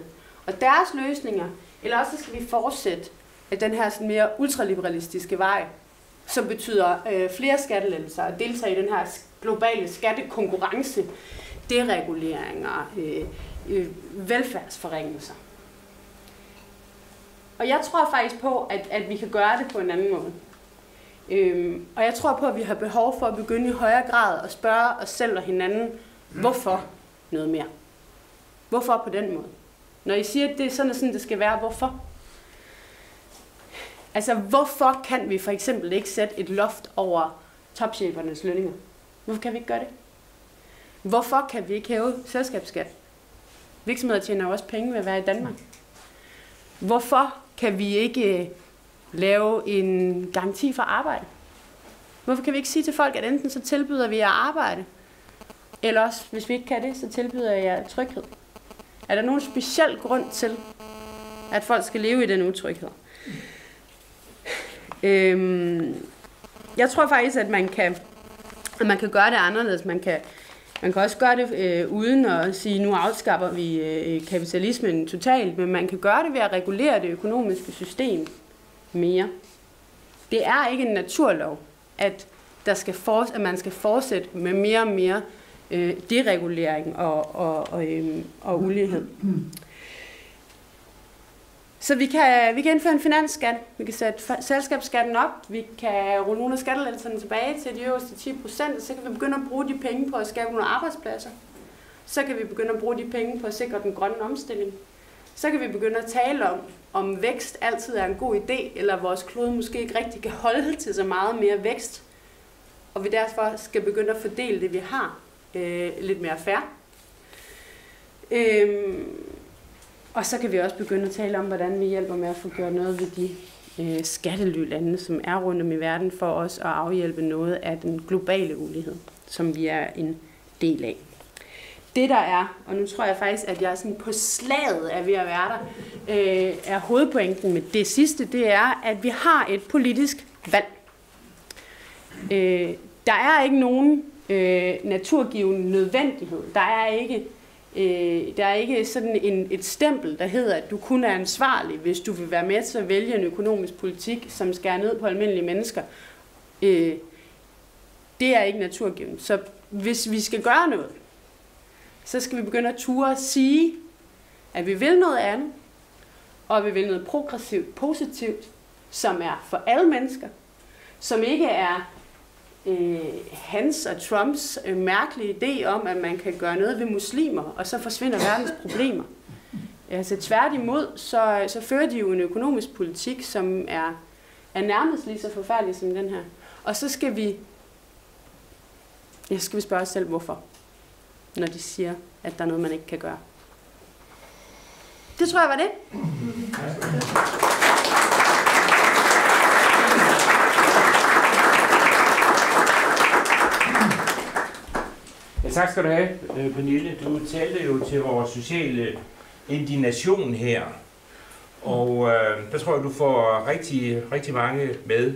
og deres løsninger, eller også skal vi fortsætte den her sådan mere ultraliberalistiske vej, som betyder øh, flere skattelettelser og deltage i den her globale skattekonkurrence, dereguleringer, øh, øh, velfærdsforringelser. Og jeg tror faktisk på, at, at vi kan gøre det på en anden måde. Øhm, og jeg tror på, at vi har behov for at begynde i højere grad at spørge os selv og hinanden, hvorfor noget mere? Hvorfor på den måde? Når I siger, at det er sådan, sådan det skal være, hvorfor? Altså, hvorfor kan vi for eksempel ikke sætte et loft over topchefernes lønninger? Hvorfor kan vi ikke gøre det? Hvorfor kan vi ikke hæve selskabsskat? Virksomheder tjener jo også penge ved at være i Danmark. Hvorfor kan vi ikke øh, lave en garanti for arbejde. Hvorfor kan vi ikke sige til folk, at enten så tilbyder vi jer arbejde, eller også, hvis vi ikke kan det, så tilbyder jeg jer tryghed. Er der nogen speciel grund til, at folk skal leve i den utryghed? Øhm, jeg tror faktisk, at man kan, at man kan gøre det anderledes. Man kan, man kan også gøre det øh, uden at sige, nu afskaffer vi øh, kapitalismen totalt, men man kan gøre det ved at regulere det økonomiske system mere. Det er ikke en naturlov, at, der skal for, at man skal fortsætte med mere og mere øh, deregulering og, og, og, øh, og ulighed. Mm. Så vi kan, vi kan indføre en finansskat, vi kan sætte selskabsskatten op, vi kan rulle nogle af skattelettelserne tilbage til de øverste 10 procent, så kan vi begynde at bruge de penge på at skabe nogle arbejdspladser. Så kan vi begynde at bruge de penge på at sikre den grønne omstilling. Så kan vi begynde at tale om, om vækst altid er en god idé, eller vores klode måske ikke rigtig kan holde til så meget mere vækst, og vi derfor skal begynde at fordele det, vi har, øh, lidt mere fair. Øh, og så kan vi også begynde at tale om, hvordan vi hjælper med at få gjort noget ved de øh, skattelylande, som er rundt om i verden, for os at afhjælpe noget af den globale ulighed, som vi er en del af det der er, og nu tror jeg faktisk, at jeg sådan på slaget er ved at være der, øh, er hovedpointen med det sidste, det er, at vi har et politisk valg. Øh, der er ikke nogen øh, naturgivende nødvendighed. Der er ikke øh, der er ikke sådan en, et stempel, der hedder, at du kun er ansvarlig, hvis du vil være med til at vælge en økonomisk politik, som skærer ned på almindelige mennesker. Øh, det er ikke naturgivet. Så hvis vi skal gøre noget, så skal vi begynde at ture at sige, at vi vil noget andet, og vi vil noget progressivt, positivt, som er for alle mennesker, som ikke er øh, hans og Trumps øh, mærkelige idé om, at man kan gøre noget ved muslimer, og så forsvinder verdens problemer. Altså tværtimod, så, så fører de jo en økonomisk politik, som er, er nærmest lige så forfærdelig som den her. Og så skal vi, ja, skal vi spørge os selv, hvorfor, når de siger, at der er noget, man ikke kan gøre. Det tror jeg var det. Ja, tak skal du have, øh, Pernille. Du talte jo til vores sociale indignation her. Og øh, der tror jeg, du får rigtig, rigtig mange med.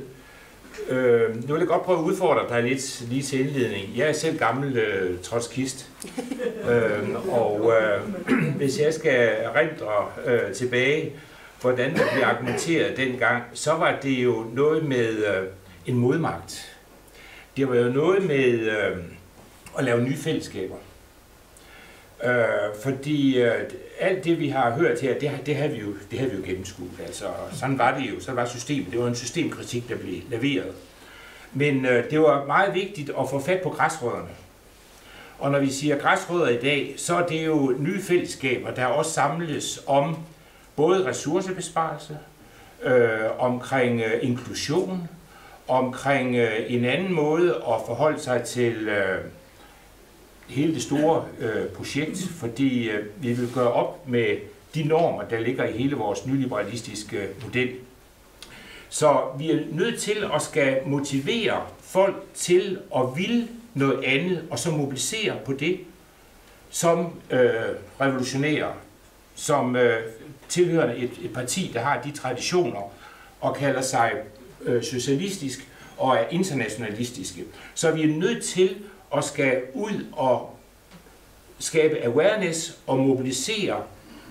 Øh, nu vil jeg godt prøve at udfordre dig lidt lige til indledning. Jeg er selv gammel øh, trotskist. (laughs) øh, og øh, (clears throat) hvis jeg skal rendre øh, tilbage, hvordan der blev argumenteret dengang, så var det jo noget med øh, en modmagt. Det var jo noget med... Øh, at lave nye fællesskaber. Øh, fordi øh, alt det, vi har hørt her, det, det, har vi jo, det har vi jo gennemskuet. Altså, sådan var det jo. Så var systemet. Det var en systemkritik, der blev leveret. Men øh, det var meget vigtigt at få fat på græsrødderne. Og når vi siger græsrødder i dag, så er det jo nye fællesskaber, der også samles om både ressourcebesparelse, øh, omkring øh, inklusion, omkring øh, en anden måde at forholde sig til øh, hele det store øh, projekt, fordi øh, vi vil gøre op med de normer, der ligger i hele vores nyliberalistiske øh, model. Så vi er nødt til at skal motivere folk til at ville noget andet, og så mobilisere på det, som øh, revolutionerer, som øh, tilhører et, et parti, der har de traditioner, og kalder sig øh, socialistisk og er internationalistiske. Så vi er nødt til og skal ud og skabe awareness og mobilisere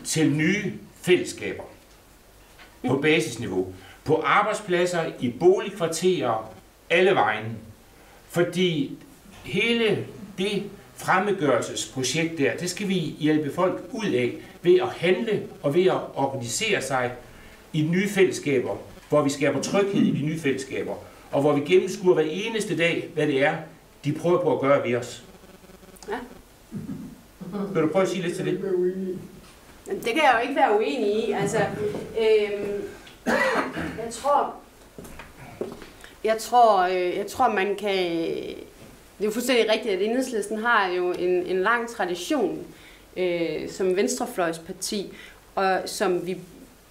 til nye fællesskaber på basisniveau. På arbejdspladser, i boligkvarterer, alle vejen. Fordi hele det fremmedgørelsesprojekt der, det skal vi hjælpe folk ud af ved at handle og ved at organisere sig i nye fællesskaber, hvor vi skaber tryghed i de nye fællesskaber, og hvor vi gennemskuer hver eneste dag, hvad det er, de prøver på at gøre ved os. Ja. Vil du prøve at sige lidt til det? Det kan jeg jo ikke være uenig i. Altså, øhm, jeg tror, jeg tror, øh, jeg tror, man kan... Det er jo fuldstændig rigtigt, at Enhedslisten har jo en, en lang tradition øh, som venstrefløjsparti, og som vi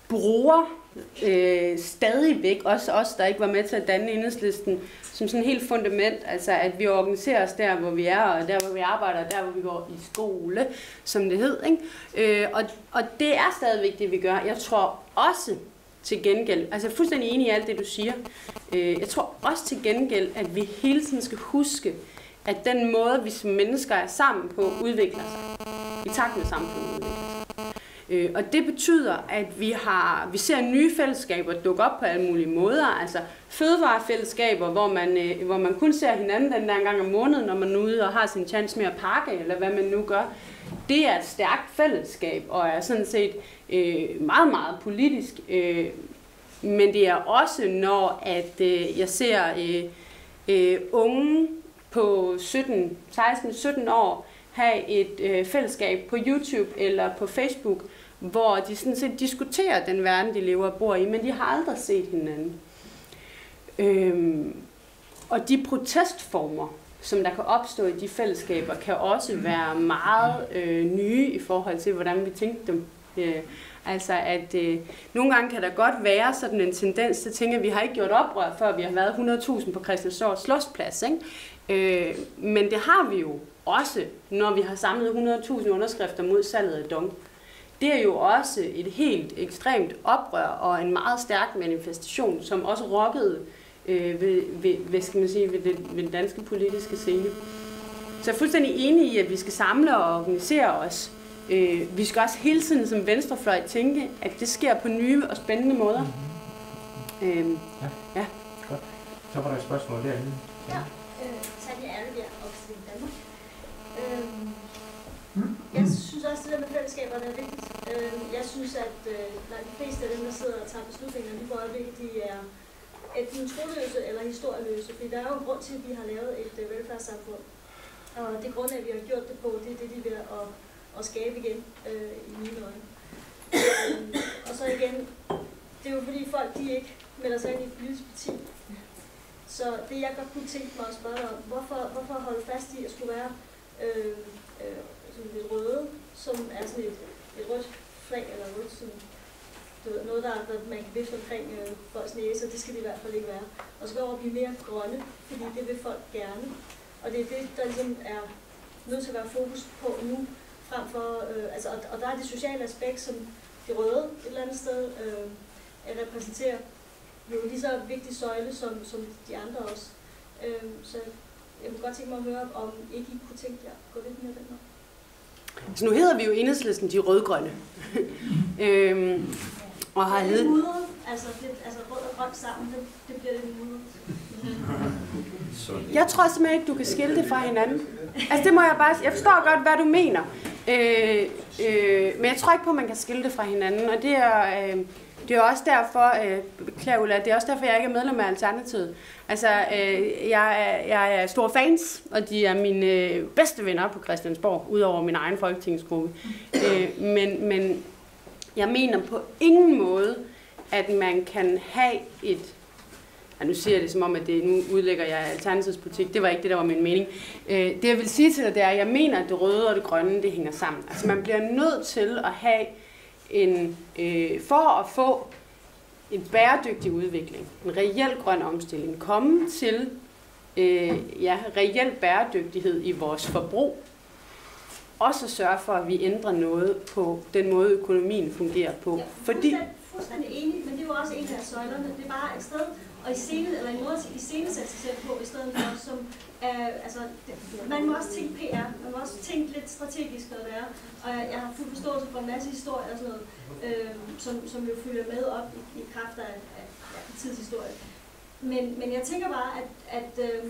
bruger øh, stadigvæk, også os, der ikke var med til at danne Enhedslisten, som sådan helt fundament, altså at vi organiserer os der, hvor vi er, og der, hvor vi arbejder, og der, hvor vi går i skole, som det hed. Ikke? Øh, og, og det er stadigvæk det, vi gør. Jeg tror også til gengæld, altså jeg er fuldstændig enig i alt det, du siger. Øh, jeg tror også til gengæld, at vi hele tiden skal huske, at den måde, vi som mennesker er sammen på, udvikler sig. I takt med samfundet udvikler sig. Øh, og det betyder, at vi har vi ser nye fællesskaber dukke op på alle mulige måder. Altså fødevarefællesskaber, hvor man, øh, hvor man kun ser hinanden den der gang om måneden, når man er ude og har sin chance med at pakke, eller hvad man nu gør. Det er et stærkt fællesskab, og er sådan set øh, meget, meget politisk. Øh, men det er også, når at øh, jeg ser øh, øh, unge på 17, 16-17 år have et øh, fællesskab på YouTube eller på Facebook, hvor de sådan set diskuterer den verden, de lever og bor i, men de har aldrig set hinanden. Øhm, og de protestformer, som der kan opstå i de fællesskaber, kan også være meget øh, nye i forhold til, hvordan vi tænkte dem. Øh, altså at øh, nogle gange kan der godt være sådan en tendens til at tænke, at vi har ikke gjort oprør, før vi har været 100.000 på Christiansborg Slottsplads. Ikke? Øh, men det har vi jo også, når vi har samlet 100.000 underskrifter mod salget af dong det er jo også et helt ekstremt oprør og en meget stærk manifestation, som også rokkede øh, ved, ved, hvad skal man sige, ved, det, ved den danske politiske scene. Så jeg er fuldstændig enig i, at vi skal samle og organisere os. Øh, vi skal også hele tiden som venstrefløj tænke, at det sker på nye og spændende måder. Øh, Så var der et spørgsmål derinde. Ja, Mm. jeg synes også, det der med fællesskaberne er vigtigt. Øhm, jeg synes, at øh, langt de fleste af dem, der sidder og tager beslutninger lige på øjeblikket, de er enten troløse eller historieløse. Fordi der er jo en grund til, at vi har lavet et øh, velfærdssamfund. Og det grund at vi har gjort det på, det er det, de er ved at, at skabe igen øh, i mine øjne. Øhm, og så igen, det er jo fordi folk, de ikke melder sig ind i et politisk parti. Så det jeg godt kunne tænke mig at spørge dig om, hvorfor, hvorfor holde fast i at skulle være øh, øh, sådan lidt røde, som er sådan et, et rødt flag, eller rødt sådan, du ved, noget, der, der man kan vifte omkring øh, folks næse, og det skal det i hvert fald ikke være. Og så går over og blive mere grønne, fordi det vil folk gerne. Og det er det, der ligesom er nødt til at være fokus på nu, frem for, øh, altså, og, og der er det sociale aspekt, som de røde et eller andet sted øh, repræsenterer, jo lige så vigtig søjle som, som de andre også. Øh, så jeg kunne godt tænke mig at høre, om ikke I kunne tænke jer at gå lidt mere den vej så nu hedder vi jo enhedslisten de rødgrønne. (laughs) øhm, og har heddet... mudret? Altså, det, altså rød og grøn sammen, det, det bliver lidt mudret. Jeg tror simpelthen ikke, du kan skille det fra hinanden. Altså det må jeg bare Jeg forstår godt, hvad du mener. Øh, øh, men jeg tror ikke på, at man kan skille det fra hinanden. Og det er, øh, det er også derfor, øh, beklager Ulla, det er også derfor, jeg ikke er medlem af Alternativet. Altså, øh, jeg, er, jeg er stor fans, og de er mine øh, bedste venner på Christiansborg, udover min egen folketingsgruppe. Øh, men, men jeg mener på ingen måde, at man kan have et Ja, nu siger jeg det som om, at det, nu udlægger jeg alternativspolitik. Det var ikke det, der var min mening. Øh, det jeg vil sige til dig, det er, at jeg mener, at det røde og det grønne, det hænger sammen. Altså man bliver nødt til at have en, øh, for at få en bæredygtig udvikling, en reel grøn omstilling, komme til øh, ja, reel bæredygtighed i vores forbrug. Også at sørge for, at vi ændrer noget på den måde, økonomien fungerer på. Ja, Fordi, fuldstændig, enig, men det er jo også en af søjlerne. Det er bare et sted, og i scenen, eller en måde at iscenesætte sig selv på, i stedet for, som er, altså, det, man må også tænke PR, man må også tænke lidt strategisk, hvad det er. Og jeg, jeg har fuld forståelse for en masse historier og sådan noget, øh, som, som jo følger med op i, i kraft af, af af tidshistorie. Men, men jeg tænker bare, at, at øh,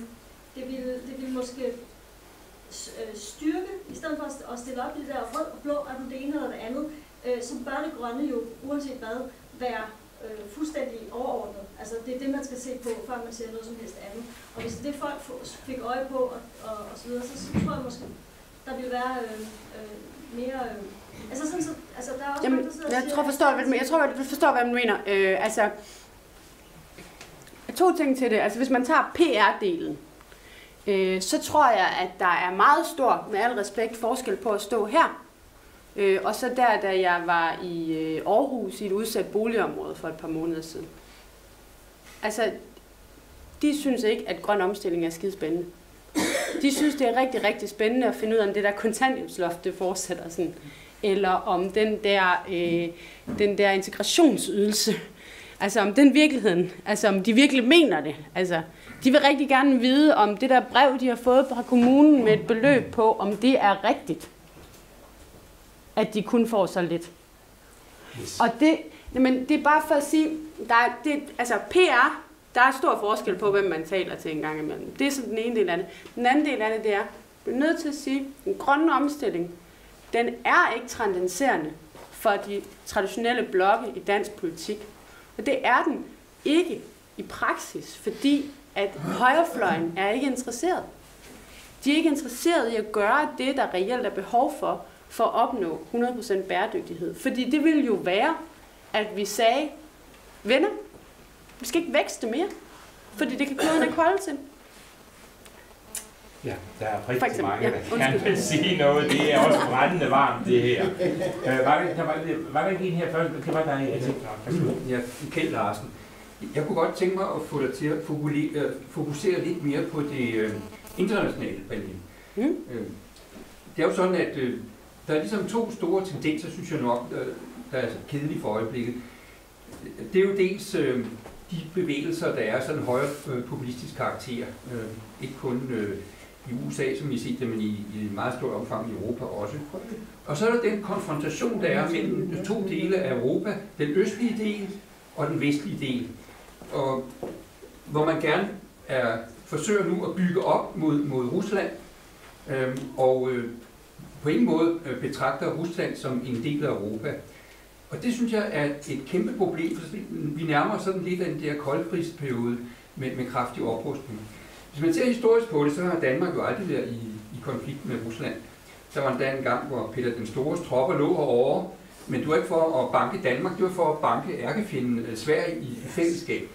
det, ville, det ville måske øh, styrke, i stedet for at- stille op i det der rød og blå, og det ene eller det andet, øh, så bør det grønne jo, uanset hvad, være øh, fuldstændig overordnet. Altså det er det, man skal se på, før man ser noget som helst andet. Og hvis det er det, folk fik øje på, og, og, og så videre, så, så tror jeg måske, der vil være øh, øh, mere... Øh, altså sådan, så, altså der er også Jamen, mange, der sidder jeg siger, tror, forstår, hvad, du- jeg tror, jeg forstår, hvad du mener. Øh, altså, to ting til det. Altså, hvis man tager PR-delen, øh, så tror jeg, at der er meget stor, med al respekt, forskel på at stå her, øh, og så der, da jeg var i øh, Aarhus i et udsat boligområde for et par måneder siden. Altså, de synes ikke, at grøn omstilling er skide spændende. De synes, det er rigtig, rigtig spændende at finde ud af, om det der kontanthjælpsloft, det fortsætter sådan. Eller om den der, øh, den der integrationsydelse, altså om den virkeligheden, altså om de virkelig mener det. Altså, de vil rigtig gerne vide, om det der brev, de har fået fra kommunen med et beløb på, om det er rigtigt. At de kun får så lidt. Yes. Og det, men det er bare for at sige, der er, det, altså PR, der er stor forskel på, hvem man taler til en gang imellem. Det er sådan den ene del af det. Den anden del af det, det er, vi er nødt til at sige, at den grønne omstilling, den er ikke tendenserende for de traditionelle blokke i dansk politik. Og det er den ikke i praksis, fordi at højrefløjen er ikke interesseret. De er ikke interesseret i at gøre det, der reelt er behov for, for at opnå 100% bæredygtighed. Fordi det ville jo være, at vi sagde, venner, vi skal ikke vækste mere, fordi det kan kloden ikke holde til. Ja, der er rigtig eksempel, mange, ja, der undskyld. gerne (laughs) vil sige noget. Det er også brændende varmt, det her. Øh, var, der, der var, var der ikke en her først? Det var dig, jeg tænkte. Ja, Kjeld Larsen. Jeg kunne godt tænke mig at få dig til at fokusere, øh, fokusere lidt mere på det øh, internationale billede. Mm. Øh, det er jo sådan, at øh, der er ligesom to store tendenser, synes jeg nok, der er kedelige for øjeblikket. Det er jo dels øh, de bevægelser, der er sådan højere øh, populistisk karakter. Øh, ikke kun øh, i USA, som I set det, men i, i meget stort omfang i Europa også. Og så er der den konfrontation, der er mellem to dele af Europa, den østlige del og den vestlige del. Og hvor man gerne er, forsøger nu at bygge op mod, mod Rusland, øh, og øh, på ingen måde øh, betragter Rusland som en del af Europa. Og det synes jeg er et kæmpe problem, for vi nærmer os sådan lidt af den der koldkrigsperiode med, med kraftig oprustning. Hvis man ser historisk på det, så har Danmark jo aldrig været i, i konflikt med Rusland. Der var endda en gang, hvor Peter den Stores tropper lå herovre, men det var ikke for at banke Danmark, det var for at banke ærkefjenden øh, Sverige i, i fællesskab.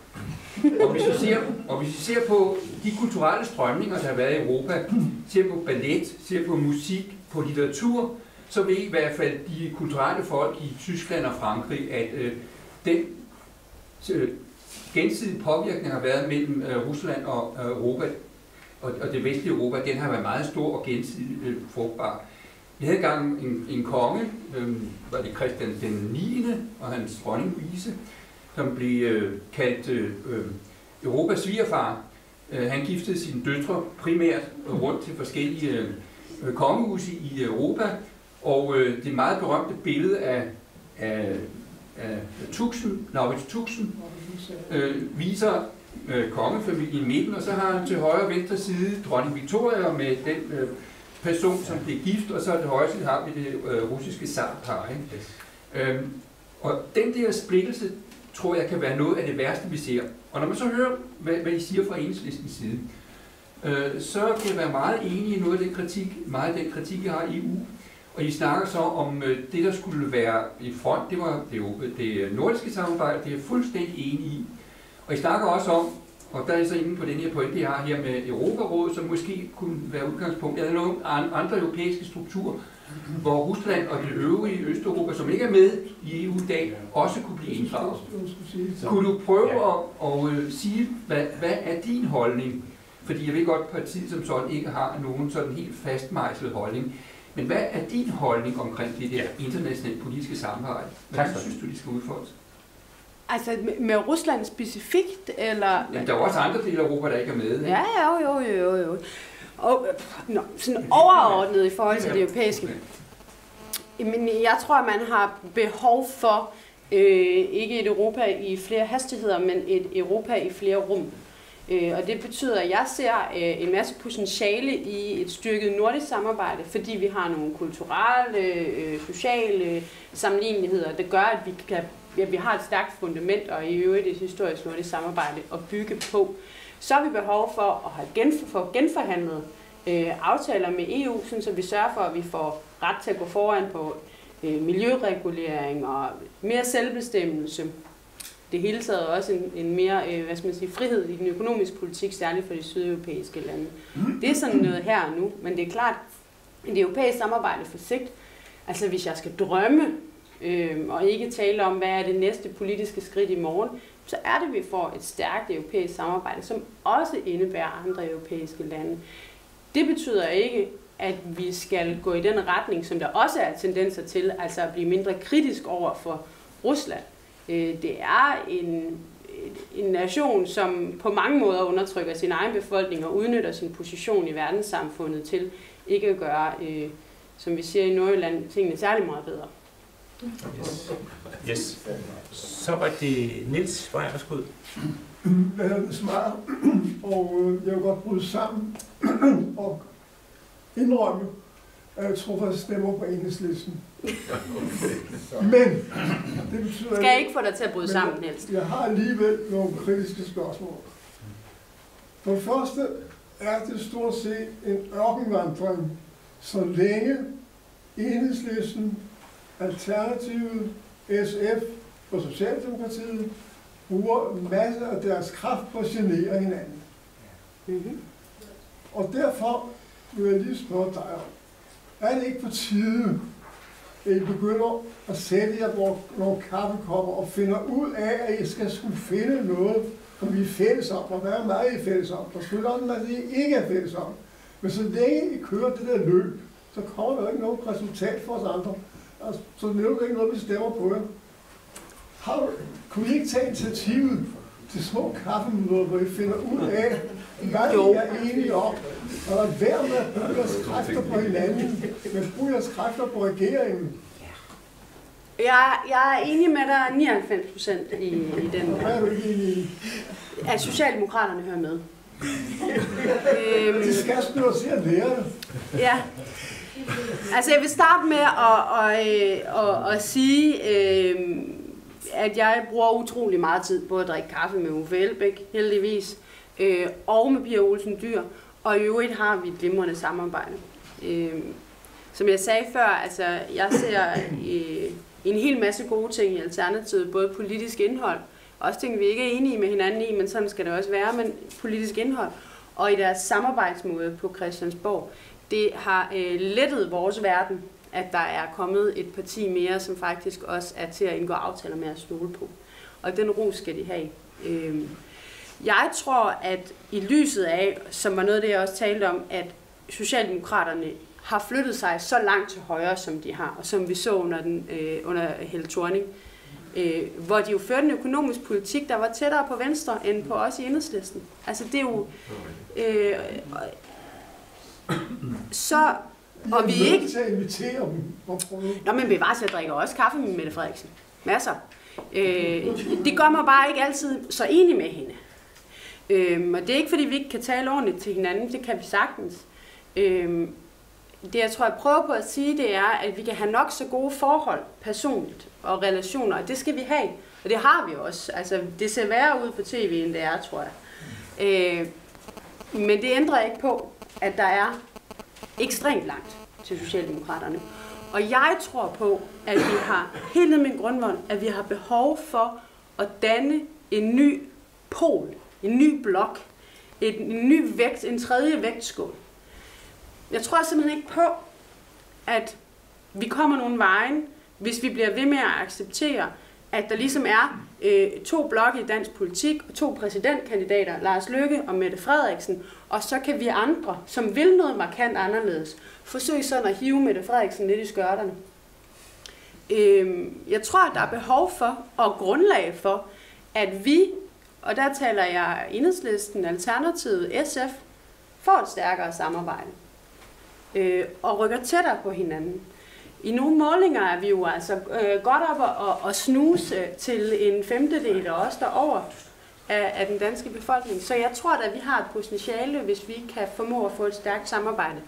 Og hvis, vi ser, og hvis vi ser på de kulturelle strømninger, der har været i Europa, ser på ballet, ser på musik, på litteratur, så ved i hvert fald de kulturelle folk i Tyskland og Frankrig, at øh, den øh, gensidige påvirkning har været mellem øh, Rusland og øh, Europa, og, og det vestlige Europa, den har været meget stor og gensidigt øh, frugtbar. Vi havde engang en, en konge, øh, var det Christian den 9. og hans dronning Louise, som blev øh, kaldt øh, øh, Europas svigerfar. Øh, han giftede sine døtre primært rundt til forskellige øh, øh kongehuse i Europa, og øh, det meget berømte billede af, af, af Tuxen, Laurits Tuxen, øh, viser øh, kongefamilien i midten, og så har han til højre og venstre side dronning Victoria med den øh, person, som blev gift, og så det højre side har vi det øh, russiske zarpar. Øhm, og den der splittelse, tror jeg, kan være noget af det værste, vi ser. Og når man så hører, hvad, hvad I siger fra enhedslistens side, øh, så kan jeg være meget enig i noget af den kritik, meget af den kritik, jeg har i EU. Og I snakker så om øh, det, der skulle være i front, det var det, det nordiske samarbejde, det er jeg fuldstændig enig i. Og I snakker også om, og der er så inde på den her pointe, jeg har her med Europarådet, som måske kunne være udgangspunkt. Der er nogle andre europæiske strukturer, hvor Rusland og det øvrige Østeuropa, som ikke er med i EU i dag, også kunne blive inddraget. Kunne du prøve at, at, at øh, sige, hvad, hvad er din holdning? Fordi jeg ved godt, at partiet som sådan ikke har nogen sådan helt fastmejslet holdning. Men hvad er din holdning omkring det der internationale politiske samarbejde? Hvad tak, synes du, de skal udfordres? Altså med Rusland specifikt, eller... Ja, der er også andre dele af Europa, der ikke er med. Ja, jo, jo, jo, jo. Og, no, sådan overordnet i forhold til det europæiske. Men jeg tror, man har behov for øh, ikke et Europa i flere hastigheder, men et Europa i flere rum. Øh, og det betyder, at jeg ser øh, en masse potentiale i et styrket nordisk samarbejde, fordi vi har nogle kulturelle, øh, sociale sammenligneligheder, der gør, at vi, kan, ja, vi har et stærkt fundament og i øvrigt et historisk nordisk samarbejde at bygge på. Så har vi behov for at have genfor, for genforhandlet øh, aftaler med EU, sådan så vi sørger for, at vi får ret til at gå foran på øh, miljøregulering og mere selvbestemmelse det hele taget også en, en mere øh, hvad skal man sige, frihed i den økonomiske politik, særligt for de sydeuropæiske lande. Det er sådan noget her og nu, men det er klart, at det europæiske samarbejde for sigt, altså hvis jeg skal drømme, øh, og ikke tale om, hvad er det næste politiske skridt i morgen, så er det, at vi får et stærkt europæisk samarbejde, som også indebærer andre europæiske lande. Det betyder ikke, at vi skal gå i den retning, som der også er tendenser til, altså at blive mindre kritisk over for Rusland. Øh, det er en, en nation, som på mange måder undertrykker sin egen befolkning og udnytter sin position i verdenssamfundet til ikke at gøre, øh, som vi siger i Nordjylland, tingene særlig meget bedre. Yes. yes. Så var det Nils værsgo. (clears throat) Hvad smart, (clears throat) og øh, jeg vil godt bryde sammen (clears throat) og indrømme, tror faktisk stemmer på enhedslisten. Men det betyder... Skal jeg ikke få dig til at bryde sammen, helst? Jeg har alligevel nogle kritiske spørgsmål. For det første er det stort set en ørkenvandring, så længe enhedslisten, Alternativet, SF og Socialdemokratiet bruger masser af deres kraft på at genere hinanden. Mm-hmm. Og derfor vil jeg lige spørge dig om, er det ikke på tide, at I begynder at sætte jer på nogle kaffekopper og finder ud af, at I skal skulle finde noget, som vi er fælles om, og hvad er meget, I er fælles om. Der skulle også at I ikke er fælles om. Men så længe I kører det der løb, så kommer der ikke noget resultat for os andre. Altså, så det er jo ikke noget, vi stemmer på jer. Har du, kunne I ikke tage initiativet til små kaffemøder, hvor I finder ud af, hvad Jo. I er enige om. Og være med at bruge jeres kræfter på hinanden, men brug jeres kræfter på regeringen. Jeg, jeg er enig med dig 99 procent i, i den, hvad er du enig i? at Socialdemokraterne hører med. øhm, (laughs) De skal sgu da se at lære det. Ja. Altså, jeg vil starte med at, at, at, at, at sige, øh, at jeg bruger utrolig meget tid på at drikke kaffe med Uffe Elbæk, heldigvis, øh, og med Pia Olsen Dyr, og i øvrigt har vi et glimrende samarbejde. Øh, som jeg sagde før, altså, jeg ser øh, en hel masse gode ting i Alternativet, både politisk indhold, også ting, vi ikke er enige med hinanden i, men sådan skal det også være, men politisk indhold, og i deres samarbejdsmåde på Christiansborg det har øh, lettet vores verden, at der er kommet et parti mere, som faktisk også er til at indgå aftaler med at stole på. Og den ro skal de have. Øh, jeg tror, at i lyset af, som var noget af det, jeg også talte om, at Socialdemokraterne har flyttet sig så langt til højre, som de har, og som vi så under, den, øh, under Helle Thorning, øh, hvor de jo førte en økonomisk politik, der var tættere på venstre end på os i enhedslisten. Altså det er jo... Øh, så, og vi ikke... til at invitere dem. Nå, men bevares, jeg drikker også kaffe med Mette Frederiksen. Masser. Øh, (laughs) det gør mig bare ikke altid så enig med hende. Øh, og det er ikke, fordi vi ikke kan tale ordentligt til hinanden. Det kan vi sagtens. Øhm, det, jeg tror, jeg prøver på at sige, det er, at vi kan have nok så gode forhold personligt og relationer, og det skal vi have. Og det har vi også. Altså, det ser værre ud på tv, end det er, tror jeg. Øh, men det ændrer ikke på, at der er ekstremt langt til Socialdemokraterne. Og jeg tror på, at vi har helt ned min grundvold, at vi har behov for at danne en ny pol, en ny blok, et, en ny vægt, en tredje vægtskål. Jeg tror simpelthen ikke på, at vi kommer nogen vejen, hvis vi bliver ved med at acceptere, at der ligesom er øh, to blokke i dansk politik, og to præsidentkandidater, Lars Løkke og Mette Frederiksen, og så kan vi andre, som vil noget markant anderledes, forsøge sådan at hive Mette Frederiksen lidt i skørterne. Øh, jeg tror, at der er behov for og grundlag for, at vi, og der taler jeg Enhedslisten, Alternativet, SF, får et stærkere samarbejde øh, og rykker tættere på hinanden. I nogle målinger er vi jo altså øh, godt op og, og, snuse til en femtedel og også derover af, af den danske befolkning. Så jeg tror at vi har et potentiale, hvis vi kan formå at få et stærkt samarbejde.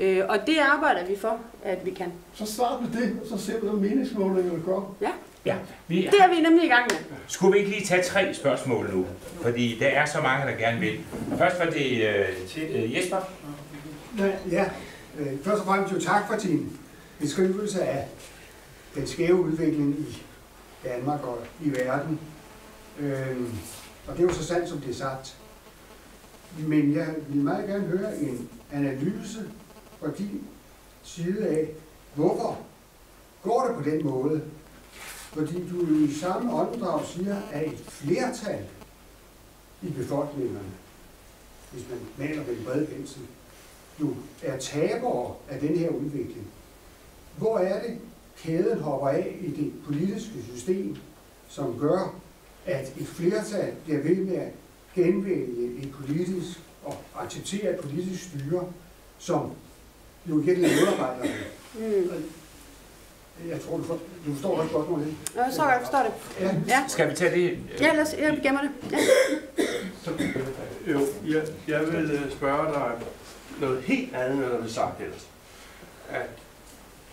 Øh, og det arbejder vi for, at vi kan. Så start med det, og så ser vi, hvad meningsmålingerne gør. Ja, vi, Det er vi nemlig i gang med. skulle vi ikke lige tage tre spørgsmål nu? Fordi der er så mange, der gerne vil. Først var det øh, øh, Jesper. Ja, ja. Øh, først og fremmest jo tak for din beskrivelse af den skæve udvikling i Danmark og i verden. Øh, og det er jo så sandt, som det er sagt. Men jeg vil meget gerne høre en analyse fra din side af, hvorfor går det på den måde? Fordi du i samme åndedrag siger, at et flertal i befolkningerne, hvis man maler med en bred pensel, jo er tabere af den her udvikling. Hvor er det, kæden hopper af i det politiske system, som gør, at et flertal bliver ved med at genvælge et politisk og acceptere et politisk styre, som jo virkelig modarbejder det. Mm. Jeg tror, du, for, du forstår godt spørgsmålet. ikke? Og så kan jeg forstå det. Ja. Ja, Skal vi tage det? øh, ja lad os, jeg gemmer det. Ja. Jo, jeg, jeg vil øh, spørge dig noget helt andet, end der blev sagt ellers. At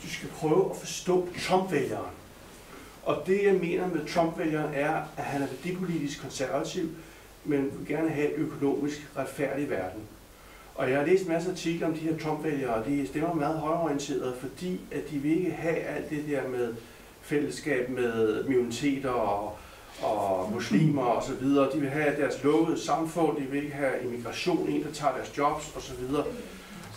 du skal prøve at forstå Trump-vælgeren. Og det, jeg mener med Trump-vælgeren, er, at han er værdipolitisk konservativ, men vil gerne have en økonomisk retfærdig verden. Og jeg har læst masser af artikler om de her Trump-vælgere, og de stemmer meget højorienterede, fordi at de vil ikke have alt det der med fællesskab med minoriteter og, og muslimer og så videre. De vil have deres lukkede samfund, de vil ikke have immigration, en der tager deres jobs og så videre.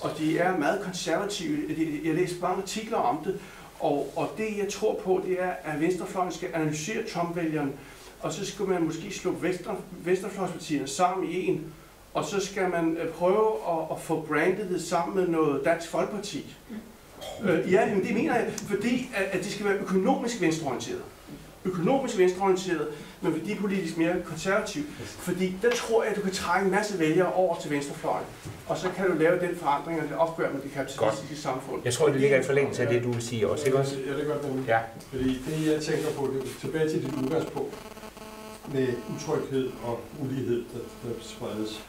Og de er meget konservative. Jeg læste mange artikler om det, og, og det jeg tror på, det er, at venstrefløjen skal analysere Trump-vælgeren, og så skal man måske slå Vester, venstrefløjspartierne sammen i en, og så skal man øh, prøve at, at få brandet det sammen med noget Dansk Folkeparti. Øh, ja, jamen det mener jeg, fordi at, at de skal være økonomisk venstreorienteret. økonomisk venstreorienteret, men værdipolitisk mere konservativ. Fordi der tror jeg, at du kan trække en masse vælgere over til venstrefløjen. Og så kan du lave den forandring og det opgør med det kapitalistiske samfund. Jeg tror, det ligger i forlængelse af det, du vil sige også, ikke også? Ja, det gør det. Ja. Fordi det, jeg tænker på, det er tilbage til dit udgangspunkt med utryghed og ulighed, der, der spredes.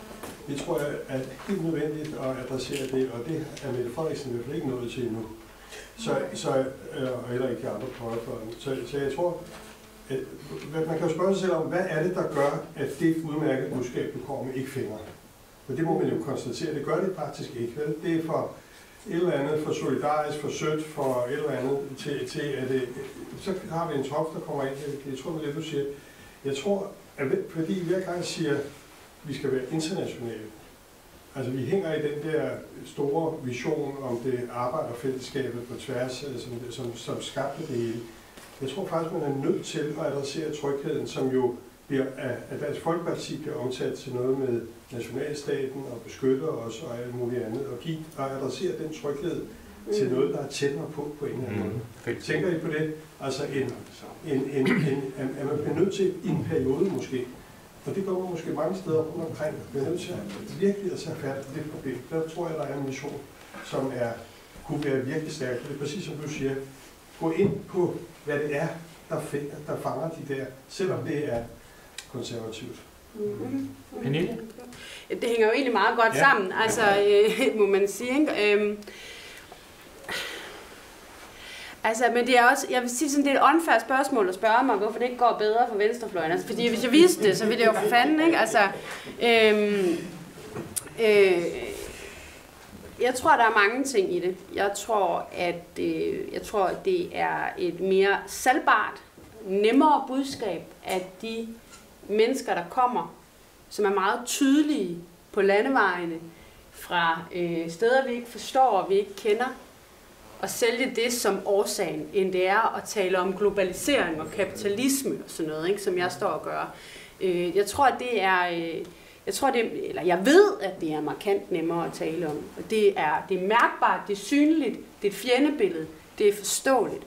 Det tror jeg er helt nødvendigt at adressere det, og det er Mette Frederiksen i hvert fald ikke nået til endnu. Så, så, øh, og heller ikke de andre på. Så, så jeg tror, at, man kan jo spørge sig selv om, hvad er det, der gør, at det udmærkede budskab, du kommer med, ikke finder? For det må man jo konstatere, det gør det faktisk ikke. Vel? Det er for et eller andet, for solidarisk, for sødt, for et eller andet, til, til at det, så har vi en top, der kommer ind. Jeg, tror, det er det, du siger. Jeg tror, at fordi hver gang jeg siger, vi skal være internationale, altså vi hænger i den der store vision om det arbejderfællesskabet på tværs, øh, som, som, som skabte det hele. Jeg tror faktisk, man er nødt til at adressere trygheden, som jo bliver af, af Dansk Folkeparti bliver omtalt til noget med nationalstaten og beskytter os og alt muligt andet, og give og adressere den tryghed til noget, der er tættere på på en eller anden måde. Mm. Tænker I på det? Altså en, en, en, en, en, at man bliver nødt til i en periode måske, og det gør man måske mange steder rundt omkring, bliver nødt til at virkelig at tage fat på det problem. Der tror jeg, der er en mission, som er, kunne være virkelig stærk. Det er præcis som du siger. Gå ind på, hvad det er, der, finder, der fanger de der, selvom det er konservativt. Mhm. Pernille? Det hænger jo egentlig meget godt Ja. sammen, altså, øh, (laughs) må man sige. Ikke? Øhm, altså, men det er også, jeg vil sige sådan, det er et unfair spørgsmål at spørge mig, hvorfor det ikke går bedre for venstrefløjen. Altså, fordi hvis jeg vidste det, så ville det jo for fanden, ikke? Altså, øhm, øh, jeg tror, der er mange ting i det. Jeg tror, at øh, jeg tror, at det er et mere salgbart, nemmere budskab, at de mennesker, der kommer, som er meget tydelige på landevejene, fra øh, steder, vi ikke forstår og vi ikke kender, og sælge det som årsagen, end det er at tale om globalisering og kapitalisme og sådan noget, ikke, som jeg står og gør. Øh, jeg tror, at det er... Øh, jeg tror, det, eller jeg ved, at det er markant nemmere at tale om. Og det er, det er mærkbart, det er synligt, det er et fjendebillede, det er forståeligt.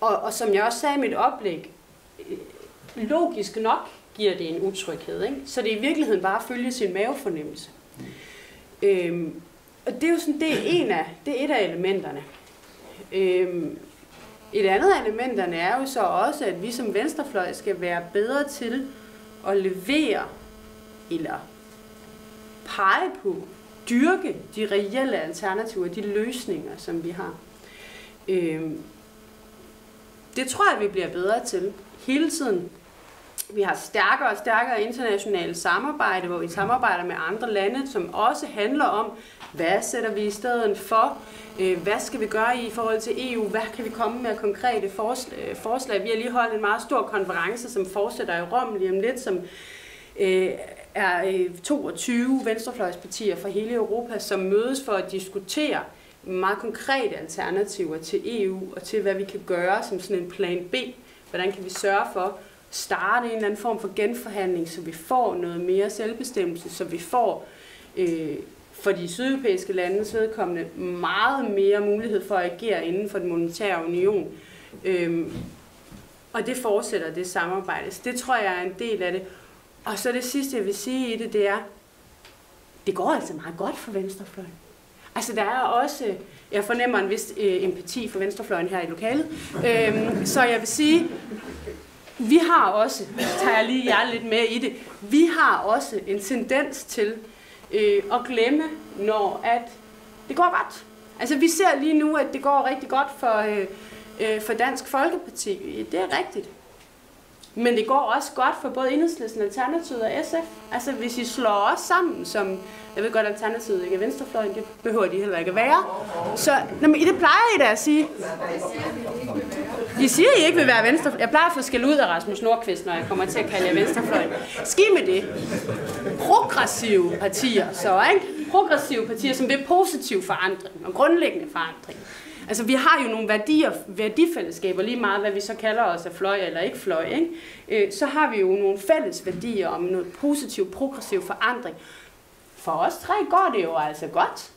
Og, og som jeg også sagde i mit oplæg, øh, logisk nok giver det en utryghed. Ikke? Så det er i virkeligheden bare at følge sin mavefornemmelse. Øhm, og det er jo sådan, det er, en af, det er et af elementerne. Øhm, et andet af elementerne er jo så også, at vi som venstrefløj skal være bedre til at levere eller pege på, dyrke de reelle alternativer, de løsninger, som vi har. Øhm, det tror jeg, vi bliver bedre til hele tiden. Vi har stærkere og stærkere internationale samarbejde, hvor vi samarbejder med andre lande, som også handler om, hvad sætter vi i stedet for, øh, hvad skal vi gøre i forhold til EU, hvad kan vi komme med konkrete øh, forslag. Vi har lige holdt en meget stor konference, som fortsætter i Rom lige om lidt, som øh, er 22 venstrefløjspartier fra hele Europa, som mødes for at diskutere meget konkrete alternativer til EU og til, hvad vi kan gøre som sådan en plan B. Hvordan kan vi sørge for starte en eller anden form for genforhandling, så vi får noget mere selvbestemmelse, så vi får øh, for de sydeuropæiske landes vedkommende meget mere mulighed for at agere inden for den monetære union. Øhm, og det fortsætter det samarbejde. Så det tror jeg er en del af det. Og så det sidste, jeg vil sige i det, det er, det går altså meget godt for venstrefløjen. Altså der er også, jeg fornemmer en vis øh, empati for venstrefløjen her i lokalet, øhm, så jeg vil sige, vi har også, tager jeg lige jer lidt med i det, vi har også en tendens til øh, at glemme, når at det går godt. Altså vi ser lige nu, at det går rigtig godt for, øh, øh, for Dansk Folkeparti. Det er rigtigt. Men det går også godt for både Enhedslisten, Alternativet og SF. Altså hvis I slår os sammen, som jeg ved godt, Alternativet ikke er venstrefløjen, det behøver de heller ikke at være. Så nå, men det plejer I da at sige. I siger, at I ikke vil være venstre. Jeg plejer at få skæld ud af Rasmus Nordqvist, når jeg kommer til at kalde jer venstrefløjen. Ski med det. Progressive partier, så ikke? Progressive partier, som vil positiv forandring og grundlæggende forandring. Altså, vi har jo nogle værdier, værdifællesskaber, lige meget hvad vi så kalder os af fløj eller ikke fløj, ikke? Øh, så har vi jo nogle fælles værdier om noget positiv, progressiv forandring. For os tre går det jo altså godt.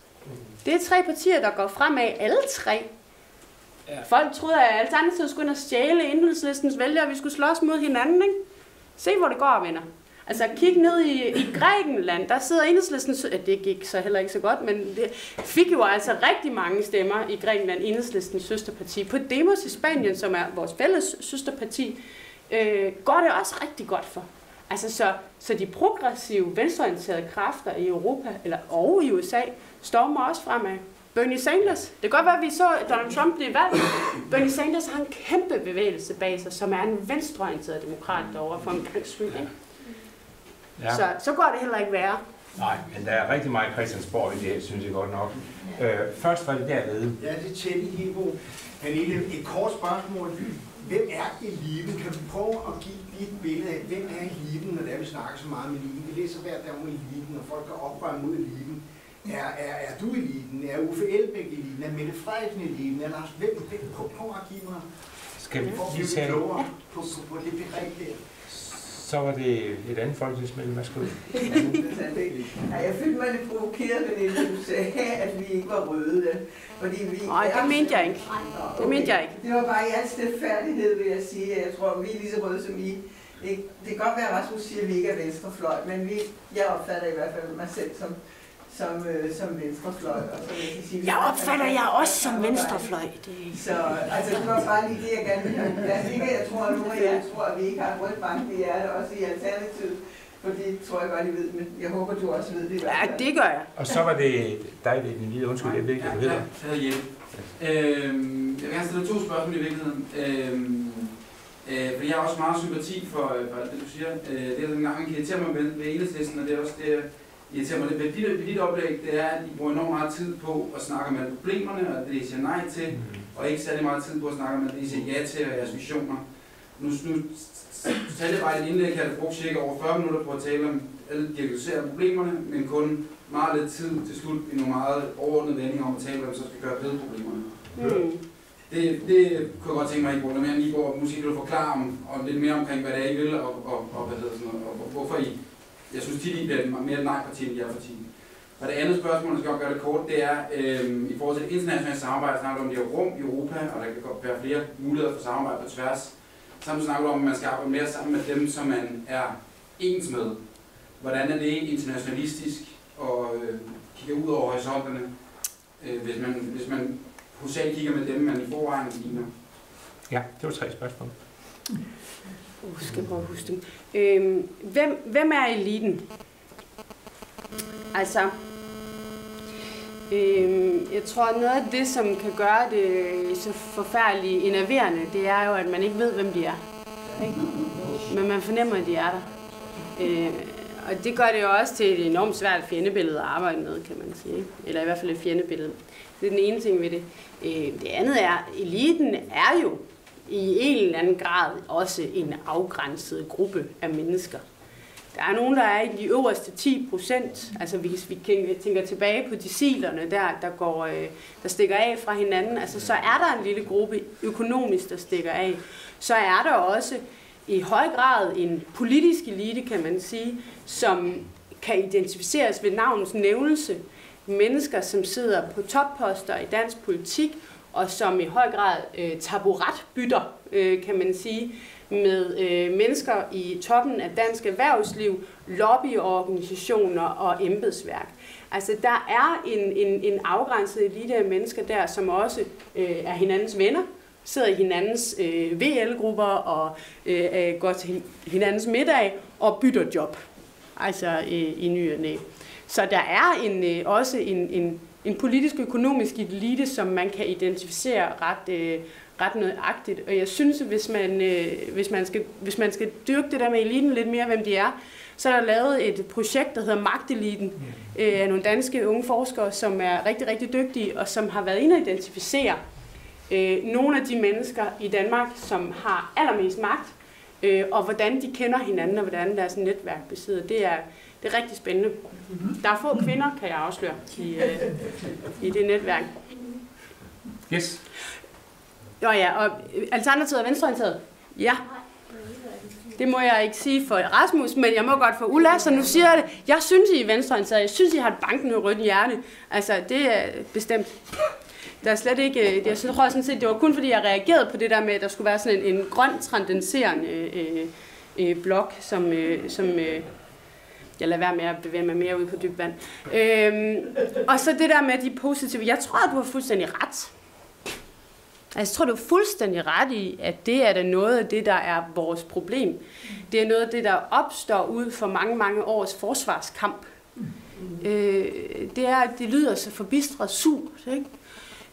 Det er tre partier, der går fremad, alle tre. Ja. Folk troede, at Alternativet skulle ind og stjæle enhedslistens vælgere, og vi skulle slås mod hinanden, ikke? Se, hvor det går, venner. Altså, kig ned i, i Grækenland, der sidder enhedslisten, ja, det gik så heller ikke så godt, men det fik jo altså rigtig mange stemmer i Grækenland, enhedslistens søsterparti. På Demos i Spanien, som er vores fælles søsterparti, øh, går det også rigtig godt for. Altså, så, så de progressive, venstreorienterede kræfter i Europa, eller og i USA, stormer også fremad. Bernie Sanders. Det kan godt være, at vi så Donald Trump blive valgt. Bernie Sanders har en kæmpe bevægelse bag sig, som er en venstreorienteret demokrat derovre for en gang skyld. Ikke? Ja. Så, så går det heller ikke værre. Nej, men der er rigtig meget Christiansborg i det, synes jeg godt nok. Øh, først var det dernede. Ja, det er Teddy Hebo. Pernille, et kort spørgsmål. Hvem er eliten? Kan du prøve at give lige et billede af, hvem er eliten, når det er, vi snakker så meget om eliten? Vi læser hver dag om eliten, og folk er oprør mod eliten. Er, er, er du eliten? Er Uffe Elbæk eliten? Er Mette Frederiksen eliten? Er Lars hvem, hvem, prøv, prøv at give mig, Skal vi lige blive tage... på, på, på det begreb der. Så var det et andet folketingsmedlem, værsgo. (laughs) Ja, jeg følte mig lidt provokeret det, du sagde, at vi ikke var røde. Fordi vi Nej, er det mente jeg ikke. Nå, Det mente jeg ikke. Det var bare i al stilfærdighed, vil jeg sige. Jeg tror, vi er lige så røde som I. Det, det kan godt være, at Rasmus siger, at vi ikke er venstrefløj, men vi, jeg opfatter i hvert fald mig selv som, som, øh, som venstrefløj. Og så jeg, sige, Jeg opfatter jer også som venstrefløj. Det... Så altså, det var bare lige det, jeg gerne ville have. Jeg er sikker, jeg tror, at nogle af jer tror, at vi ikke har rødt bank i hjertet, også i Alternativet. For det tror jeg godt, I ved, men jeg håber, du også ved det Ja, det gør jeg. Og så var det dig, det er hvide. Undskyld, jeg ved ikke, hvad du hedder. jeg hedder Jeppe. Øhm, jeg vil gerne stille to spørgsmål i virkeligheden. Øhm, øh, fordi jeg har også meget sympati for, øh, for alt det, du siger. Øh, det, der engang kan irritere mig ved, ved enhedslisten, og det er også det, jeg irriterer mig lidt ved dit, ved dit oplæg, det er, at I bruger enormt meget tid på at snakke om alle problemerne, og det, I siger nej til, og ikke særlig meget tid på at snakke om, at det, I siger ja til, og jeres visioner. Nu, nu talte jeg bare et indlæg, her, der brugte cirka over 40 minutter på at tale om alle diagnosere problemerne, men kun meget lidt tid til slut i nogle meget overordnede vendinger om at tale, hvad man så skal gøre ved problemerne. Mm. Det, det kunne jeg godt tænke mig, at I bruger noget mere, end I går, måske vil du forklare om, om lidt mere omkring, hvad det er, I vil, og, og, og, hvad hedder sådan noget, og, og hvorfor I, jeg synes tit, I bliver mere nej-parti, end jeg parti. Og det andet spørgsmål, jeg skal godt gøre det kort, det er, øh, i forhold til det internationale samarbejde, snakker du om, det er rum i Europa, og der kan godt være flere muligheder for samarbejde på tværs. Samtidig snakker du om, at man skal arbejde mere sammen med dem, som man er ens med. Hvordan er det internationalistisk, og øh, kigger ud over horisonterne, øh, hvis, man, hvis man hovedsageligt kigger med dem, man i forvejen ligner? Ja, det var tre spørgsmål. Uh, skal jeg prøve at huske dem. Øhm, hvem, hvem er eliten? Altså, øhm, jeg tror, noget af det, som kan gøre det så forfærdeligt enerverende, det er jo, at man ikke ved, hvem de er. Ikke? Men man fornemmer, at de er der. Øh, og det gør det jo også til et enormt svært fjendebillede at arbejde med, kan man sige. Eller i hvert fald et fjendebillede. Det er den ene ting ved det. Øh, det andet er, eliten er jo i en eller anden grad også en afgrænset gruppe af mennesker. Der er nogen, der er i de øverste 10 procent, altså hvis vi tænker tilbage på decilerne der, der, går, øh, der stikker af fra hinanden, altså så er der en lille gruppe økonomisk, der stikker af. Så er der også i høj grad en politisk elite, kan man sige, som kan identificeres ved navnens nævnelse. Mennesker, som sidder på topposter i dansk politik, og som i høj grad øh, taburetbytter, øh, kan man sige, med øh, mennesker i toppen af dansk erhvervsliv, lobbyorganisationer og embedsværk. Altså der er en, en, en afgrænset elite af mennesker der, som også øh, er hinandens venner, sidder i hinandens øh, VL-grupper og øh, går til hinandens middag og bytter job. Altså øh, i ny og næ. Så der er en, øh, også en, en, en politisk økonomisk elite, som man kan identificere ret, øh, ret nøjagtigt. Og jeg synes, at hvis man, øh, hvis, man skal, hvis man skal dyrke det der med eliten lidt mere, hvem de er, så er der lavet et projekt, der hedder Magteliten, øh, af nogle danske unge forskere, som er rigtig, rigtig dygtige, og som har været inde og identificere øh, nogle af de mennesker i Danmark, som har allermest magt, øh, og hvordan de kender hinanden, og hvordan deres netværk besidder. Det er, det er rigtig spændende. Der er få kvinder, kan jeg afsløre, i, øh, i det netværk. Yes. Nå ja, og Alternativet er venstreorienteret. Ja. Det må jeg ikke sige for Rasmus, men jeg må godt for Ulla, så nu siger jeg det. Jeg synes, I er venstreorienteret. Jeg synes, I har et bankende rødt hjerte. Altså, det er bestemt. der er slet ikke, øh, jeg tror sådan set, det var kun fordi, jeg reagerede på det der med, at der skulle være sådan en, en grøn transcenderende øh, øh, blok, som, øh, som øh, jeg lader være med at bevæge mig mere ud på dybt vand. Øhm, og så det der med de positive. Jeg tror, at du har fuldstændig ret. Altså, jeg tror, du er fuldstændig ret i, at det er da noget af det, der er vores problem. Det er noget af det, der opstår ud for mange, mange års forsvarskamp. Øh, det er, at det lyder så forbistret surt, ikke?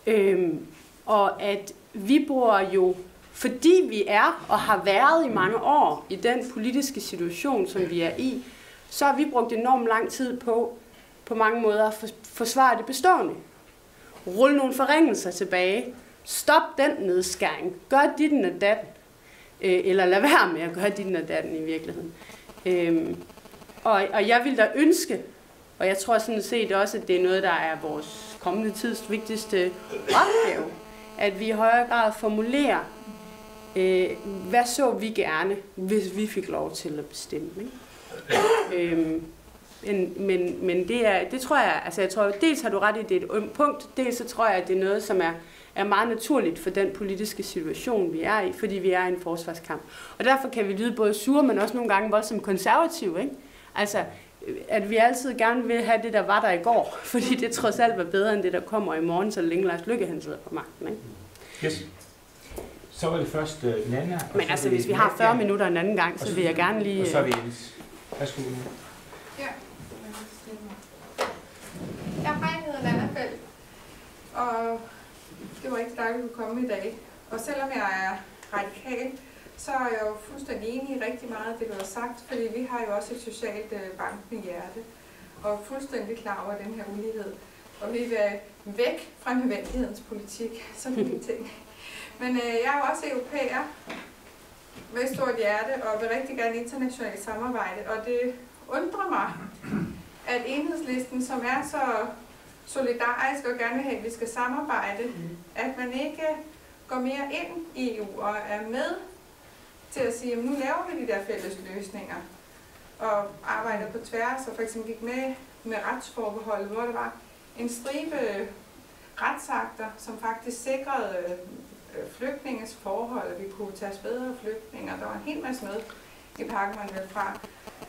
Øhm, og at vi bruger jo, fordi vi er og har været i mange år i den politiske situation, som vi er i, så har vi brugt enormt lang tid på, på mange måder at forsvare det bestående. Rul nogle forringelser tilbage. Stop den nedskæring. Gør dit og datten. Øh, eller lad være med at gøre dit og datten i virkeligheden. Øhm, og, og jeg vil da ønske, og jeg tror sådan set også, at det er noget, der er vores kommende tids vigtigste opgave, at vi i højere grad formulerer, øh, hvad så vi gerne, hvis vi fik lov til at bestemme. Ikke? Øhm, men, men, men det, er, det tror jeg, altså jeg tror, dels har du ret i, det er et ømt punkt, dels så tror jeg, at det er noget, som er, er meget naturligt for den politiske situation, vi er i, fordi vi er i en forsvarskamp. Og derfor kan vi lyde både sure, men også nogle gange voldsomt konservative, ikke? Altså, at vi altid gerne vil have det, der var der i går, (laughs) fordi det trods alt var bedre end det, der kommer i morgen, så længe Lars Lykke han sidder på magten, ikke? Yes. Så var det først uh, Nana. Men altså, hvis vi har 40 minutter en anden gang, så vil jeg gerne lige... Og så er vi Jens. Værsgo. Ja. Ja, hej, jeg hedder Nana Felt, og det var ikke dejligt, at komme i dag. Og selvom jeg er radikal, så er jeg jo fuldstændig enig i rigtig meget af det, du har sagt, fordi vi har jo også et socialt bank bankende hjerte, og er fuldstændig klar over den her ulighed. Og vi vil væk fra nødvendighedens politik, sådan en ting. Men øh, jeg er jo også europæer, med stort hjerte og vil rigtig gerne internationalt samarbejde. Og det undrer mig, at enhedslisten, som er så solidarisk og gerne vil have, at vi skal samarbejde, at man ikke går mere ind i EU og er med til at sige, at nu laver vi de der fælles løsninger og arbejder på tværs, og for eksempel gik med med retsforbeholdet, hvor der var en stribe retsakter, som faktisk sikrede flygtninges forhold, at vi kunne tage bedre flygtninge, der var en hel masse noget i pakken, man ville fra.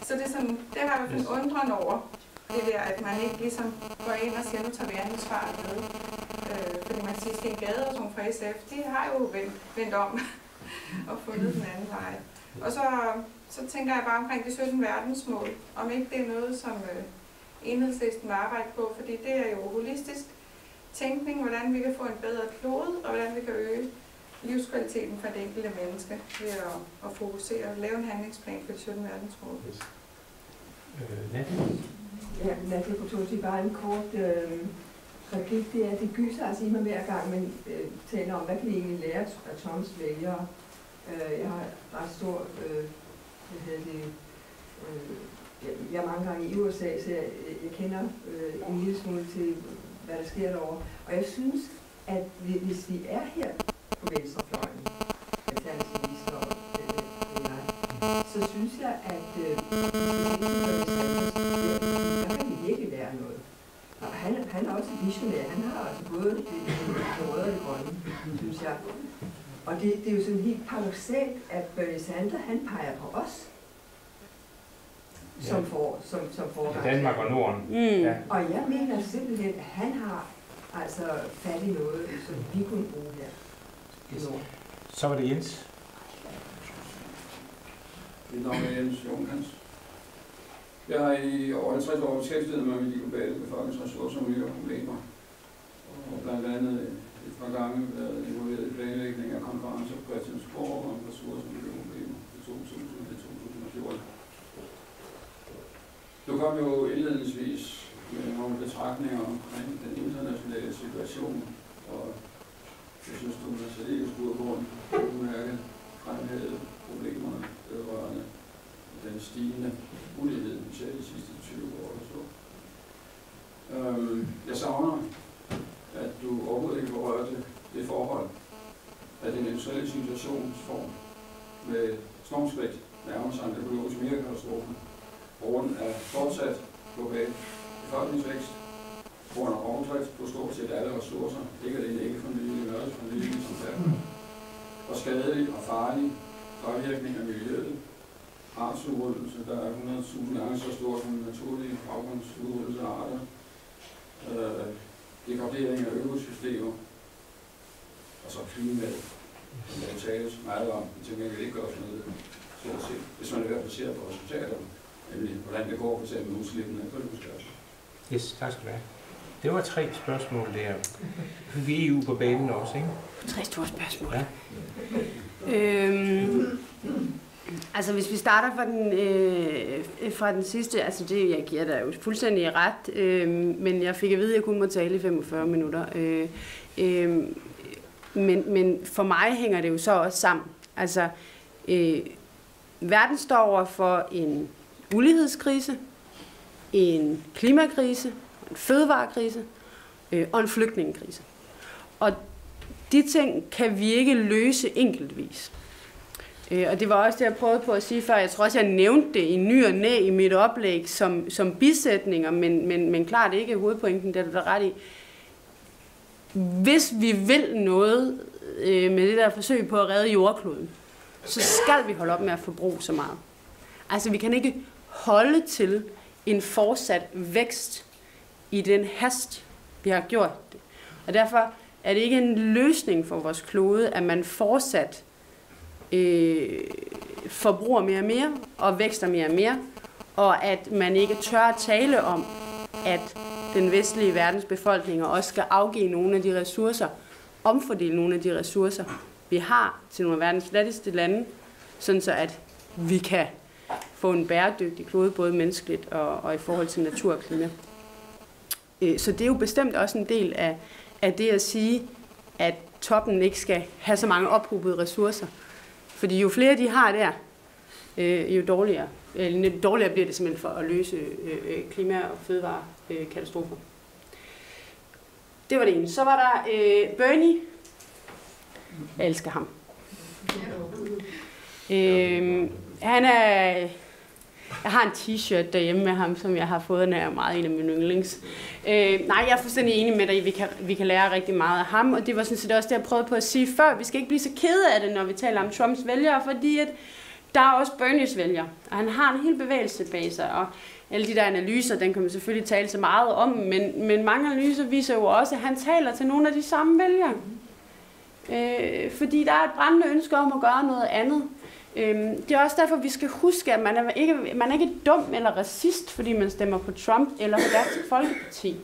Så det, er sådan, det har jeg yes. undret over, det der, at man ikke ligesom går ind og siger, nu tager vi ansvar med. Øh, fordi man siger, Sten Gade og sådan fra SF, de har jo vendt, vendt om (laughs) og fundet den anden vej. Og så, så tænker jeg bare omkring de 17 verdensmål, om ikke det er noget, som øh, enhedslisten vil arbejde på, fordi det er jo holistisk tænkning, hvordan vi kan få en bedre klode, og hvordan vi kan øge livskvaliteten for det enkelte menneske ved at, at fokusere og lave en handlingsplan for de 17 verdensmål. Yes. Øh, ja, Natalie Potosi, bare en kort øh, replik. Det er, det gyser altså i mig hver gang, man øh, taler om, hvad kan vi egentlig lære af Toms vælgere. Øh, jeg har ret stor, øh, hvad hedder det, øh, jeg er mange gange i USA, så jeg, jeg kender øh, en lille smule til, hvad der sker derovre. Og jeg synes, at vi, hvis vi er her på venstrefløjen, alternativvis og øh, jeg, så synes jeg, at øh, der kan vi virkelig lære noget. Og han, han er også visionær. Han har også både det, det røde og det grønne, synes jeg. Og det, det er jo sådan helt paradoxalt, at Bernie Sanders, han peger på os som, for, som, som forgang. Danmark og Norden. Mm. Ja. Og jeg mener simpelthen, at han har altså fat i noget, som vi kunne bruge her. Så var det Jens. Mit navn er Jens Jonkans. Jeg har i over 50 år beskæftiget mig med de globale befolkningsressourcer og miljøproblemer. Og blandt andet et par gange været involveret i planlægning af konferencer på Christiansborg om ressourcer og miljøproblemer i 2014. Du kom jo indledningsvis med nogle betragtninger omkring den internationale situation, og jeg synes, du med særdeles god grund udmærket fremhævet problemerne vedrørende den stigende ulighed, især de sidste 20 år eller så. Øhm, jeg savner, at du overhovedet ikke berørte det forhold, at den industrielle situationsform med stormskridt nærmer sig en økologisk megakatastrofe, på grund af fortsat global befolkningsvækst, grund af rovdrift på stort set alle ressourcer, ikke alene ikke for nylig, men også for nylig som færdig. Og skadelig og farlig påvirkning af miljøet, artsudryddelse, der er 100.000 gange så stor som naturlige baggrundsudryddelse af arter, øh, degradering af økosystemer, og så klimaet, som der tales meget om, men til gengæld ikke gøres noget, så set, hvis man i hvert fald ser på resultaterne, hvordan det går for eksempel med udslippene af drivhusgasser. Yes, tak skal du have. Det var tre spørgsmål der. Fik vi EU på banen også, ikke? Tre store spørgsmål. Ja. Øhm, altså hvis vi starter fra den, øh, fra den sidste, altså det, jeg giver dig jo fuldstændig ret, øh, men jeg fik at vide, at jeg kun må tale i 45 minutter. Øh, øh, men, men for mig hænger det jo så også sammen. Altså, øh, verden står over for en ulighedskrise, en klimakrise, en fødevarekrise øh, og en flygtningekrise. Og de ting kan vi ikke løse enkeltvis. Øh, og det var også det, jeg prøvede på at sige før. Jeg tror også, jeg nævnte det i ny og næ i mit oplæg som, som bisætninger, men, men, men klart ikke hovedpointen, det er du da ret i. Hvis vi vil noget øh, med det der forsøg på at redde jordkloden, så skal vi holde op med at forbruge så meget. Altså, vi kan ikke holde til en fortsat vækst i den hast, vi har gjort det. Og derfor er det ikke en løsning for vores klode, at man fortsat øh, forbruger mere og mere og vækster mere og mere, og at man ikke tør at tale om, at den vestlige verdens befolkninger også skal afgive nogle af de ressourcer, omfordele nogle af de ressourcer, vi har til nogle af verdens fattigste lande, sådan så at vi kan få en bæredygtig klode, både menneskeligt og, og i forhold til natur og klima. Øh, så det er jo bestemt også en del af, af det at sige, at toppen ikke skal have så mange ophobede ressourcer. Fordi jo flere de har der, øh, jo dårligere, eller dårligere bliver det simpelthen for at løse øh, klima- og fødevarekatastrofer. Det var det ene. Så var der øh, Bernie. Jeg elsker ham. Øh, han er jeg har en t-shirt derhjemme med ham, som jeg har fået, når jeg er meget en af mine yndlings. Øh, nej, jeg er fuldstændig enig med dig, vi kan, vi kan lære rigtig meget af ham, og det var sådan set også det, jeg prøvede på at sige før. Vi skal ikke blive så kede af det, når vi taler om Trumps vælgere, fordi at der er også Bernies vælgere, og han har en hel bevægelse bag sig, og alle de der analyser, den kan man selvfølgelig tale så meget om, men, men mange analyser viser jo også, at han taler til nogle af de samme vælgere. Øh, fordi der er et brændende ønske om at gøre noget andet. Øhm, det er også derfor, vi skal huske, at man er, ikke, man er ikke dum eller racist, fordi man stemmer på Trump eller på Dansk Folkeparti.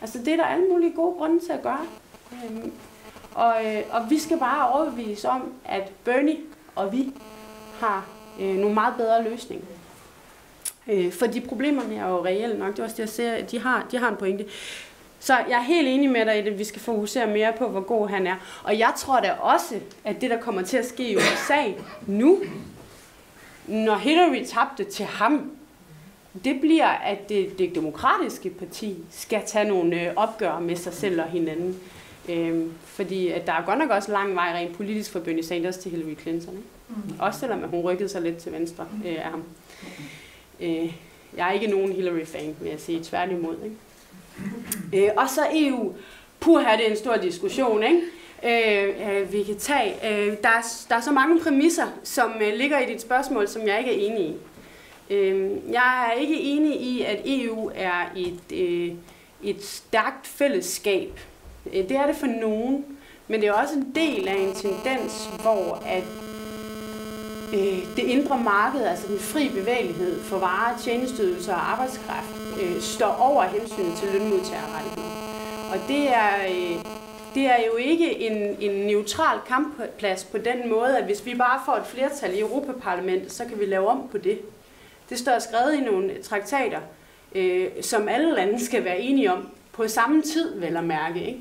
Altså, det er der alle mulige gode grunde til at gøre. Øhm, og, øh, og vi skal bare overbevise om, at Bernie og vi har øh, nogle meget bedre løsninger. Øh, for de problemerne er jo reelle nok. Det er også det, jeg ser, de har, de har en pointe. Så jeg er helt enig med dig i, at vi skal fokusere mere på, hvor god han er. Og jeg tror da også, at det, der kommer til at ske i USA nu, når Hillary tabte til ham, det bliver, at det, det demokratiske parti skal tage nogle øh, opgør med sig selv og hinanden. Øhm, fordi at der er godt nok også lang vej rent politisk fra Bernie Sanders til Hillary Clinton. Ikke? Mm. Også selvom hun rykkede sig lidt til venstre øh, af ham. Øh, jeg er ikke nogen Hillary-fan, vil jeg sige. Tværtimod. Ikke? Øh, og så EU. Puha, det er en stor diskussion, ikke? Øh, øh, vi kan tage. Øh, der, er, der er så mange præmisser, som øh, ligger i dit spørgsmål, som jeg ikke er enig i. Øh, jeg er ikke enig i, at EU er et, øh, et stærkt fællesskab. Øh, det er det for nogen, men det er også en del af en tendens, hvor at Øh, det indre marked, altså den fri bevægelighed for varer, tjenesteydelser og arbejdskraft, øh, står over hensynet til lønmodtagerrettigheder. Og det er, øh, det er jo ikke en, en neutral kampplads på den måde, at hvis vi bare får et flertal i Europaparlamentet, så kan vi lave om på det. Det står skrevet i nogle traktater, øh, som alle lande skal være enige om på samme tid, vel at mærke. Ikke?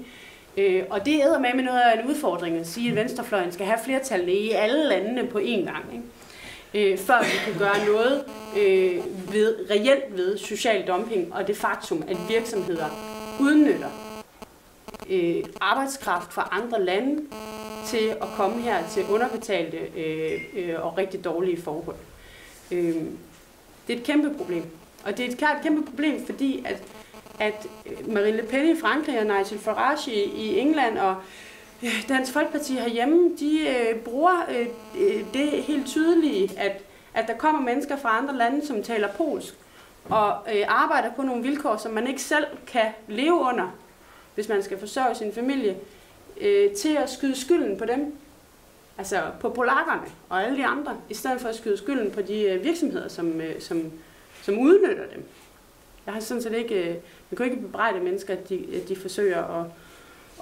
Øh, og det æder med med noget af en udfordring at sige, at venstrefløjen skal have flertallene i alle landene på én gang. Ikke? Øh, før vi kan gøre noget øh, ved, reelt ved social dumping og det faktum, at virksomheder udnytter øh, arbejdskraft fra andre lande til at komme her til underbetalte øh, øh, og rigtig dårlige forhold. Øh, det er et kæmpe problem. Og det er et kæmpe problem, fordi at at Marine Le Pen i Frankrig og Nigel Farage i, i England og øh, Dansk Folkeparti herhjemme, de øh, bruger øh, øh, det helt tydelige, at, at der kommer mennesker fra andre lande, som taler polsk, og øh, arbejder på nogle vilkår, som man ikke selv kan leve under, hvis man skal forsørge sin familie, øh, til at skyde skylden på dem. Altså på polakkerne og alle de andre, i stedet for at skyde skylden på de øh, virksomheder, som, øh, som, som udnytter dem. Jeg har sådan set ikke, øh, man kan ikke bebrejde mennesker, at de, at de forsøger at,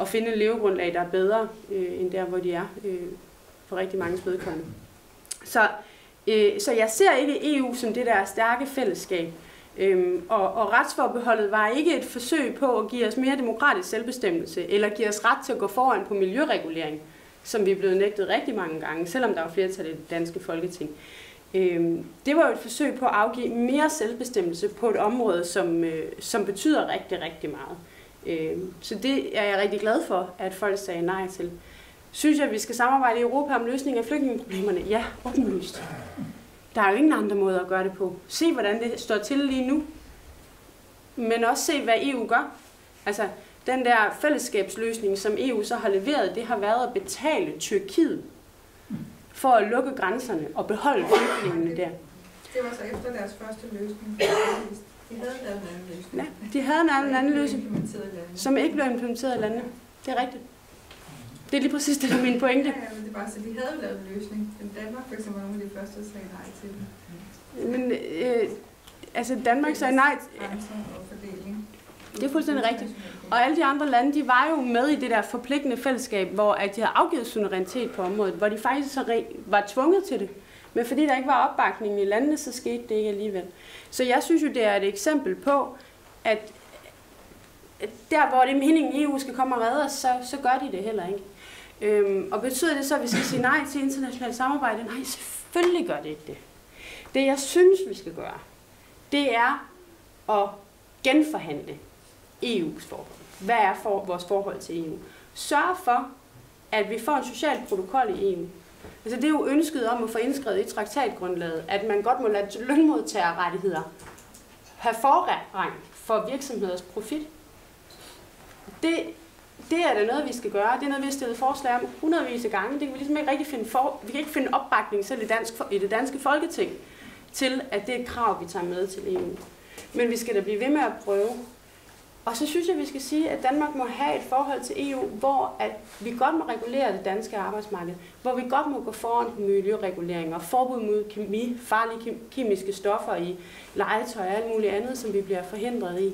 at finde et levegrundlag, der er bedre øh, end der, hvor de er øh, for rigtig mange vedkommende. Så, øh, så jeg ser ikke EU som det der stærke fællesskab. Øhm, og, og retsforbeholdet var ikke et forsøg på at give os mere demokratisk selvbestemmelse, eller give os ret til at gå foran på miljøregulering, som vi er blevet nægtet rigtig mange gange, selvom der var flertal i det danske folketing. Øhm, det var jo et forsøg på at afgive mere selvbestemmelse på et område, som, øh, som betyder rigtig, rigtig meget. Øhm, så det er jeg rigtig glad for, at folk sagde nej til. Synes jeg, at vi skal samarbejde i Europa om løsning af flygtningeproblemerne? Ja, åbenlyst. Der er jo ingen andre måder at gøre det på. Se, hvordan det står til lige nu. Men også se, hvad EU gør. Altså, den der fællesskabsløsning, som EU så har leveret, det har været at betale Tyrkiet for at lukke grænserne og beholde flygtningene der. Det var så efter deres første løsning. De havde lavet en anden løsning. Ja, de havde en anden, anden løsning, implementeret i landet. som ikke blev implementeret i landet. Det er rigtigt. Det er lige præcis det, der er min pointe. Ja, ja, men det er bare så, de havde lavet en løsning. Men Danmark for eksempel var nogle af de første, der sagde nej til den. Men øh, altså Danmark sagde nej. Det er fuldstændig rigtigt. Og alle de andre lande, de var jo med i det der forpligtende fællesskab, hvor at de havde afgivet suverænitet på området, hvor de faktisk så var tvunget til det. Men fordi der ikke var opbakning i landene, så skete det ikke alligevel. Så jeg synes jo, det er et eksempel på, at at der, hvor det er meningen, at EU skal komme og redde os, så, så gør de det heller ikke. Øhm, og betyder det så, at vi skal sige nej til internationalt samarbejde? Nej, selvfølgelig gør det ikke det. Det, jeg synes, vi skal gøre, det er at genforhandle EU's forhold. Hvad er for, vores forhold til EU? Sørg for, at vi får en social protokol i EU. Altså det er jo ønsket om at få indskrevet i traktatgrundlaget, at man godt må lade lønmodtagerrettigheder have forrang for virksomheders profit. Det, det er da noget, vi skal gøre. Det er noget, vi har stillet forslag om hundredvis af gange. Det kan vi ligesom ikke rigtig finde for, vi kan ikke finde opbakning selv i, dansk, i det danske folketing til, at det er et krav, vi tager med til EU. Men vi skal da blive ved med at prøve. Og så synes jeg, vi skal sige, at Danmark må have et forhold til EU, hvor at vi godt må regulere det danske arbejdsmarked, hvor vi godt må gå foran på miljøreguleringer, forbud mod kemi, farlige kemiske stoffer i legetøj og alt muligt andet, som vi bliver forhindret i,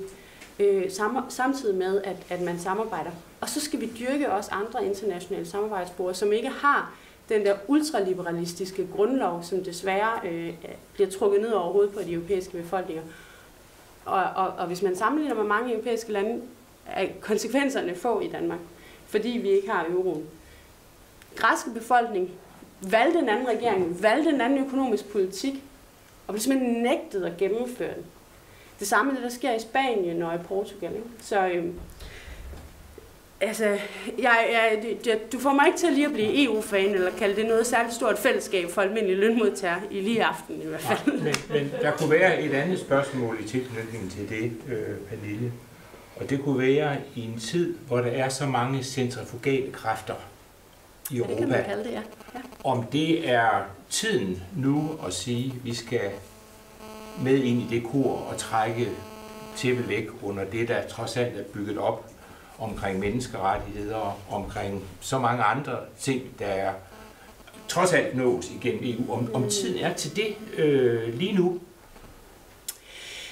øh, samtidig med, at, at man samarbejder. Og så skal vi dyrke også andre internationale samarbejdsbord, som ikke har den der ultraliberalistiske grundlov, som desværre øh, bliver trukket ned over hovedet på de europæiske befolkninger. Og, og, og hvis man sammenligner med mange europæiske lande, er konsekvenserne få i Danmark, fordi vi ikke har euroen. Græske befolkning valgte en anden regering, valgte en anden økonomisk politik, og blev simpelthen nægtet at gennemføre den. Det samme er det, der sker i Spanien og i Portugal. Ikke? Så øhm, altså, jeg, jeg, det- du får mig ikke til lige at blive EU-fan, eller kalde det noget særligt stort fællesskab for almindelige lønmodtagere i lige aften i hvert fald. Men, men der kunne være et andet spørgsmål i tilknytning til det, øh, Pernille. Og det kunne være i en tid, hvor der er så mange centrifugale kræfter i Ja, det kan man Europa. kalde det, ja. ja. Om det er tiden nu at sige, at vi skal med ind i det kur og trække tæppet væk under det, der trods alt er bygget op omkring menneskerettigheder, omkring så mange andre ting, der er trods alt nås igennem EU. Om, om tiden er til det øh, lige nu?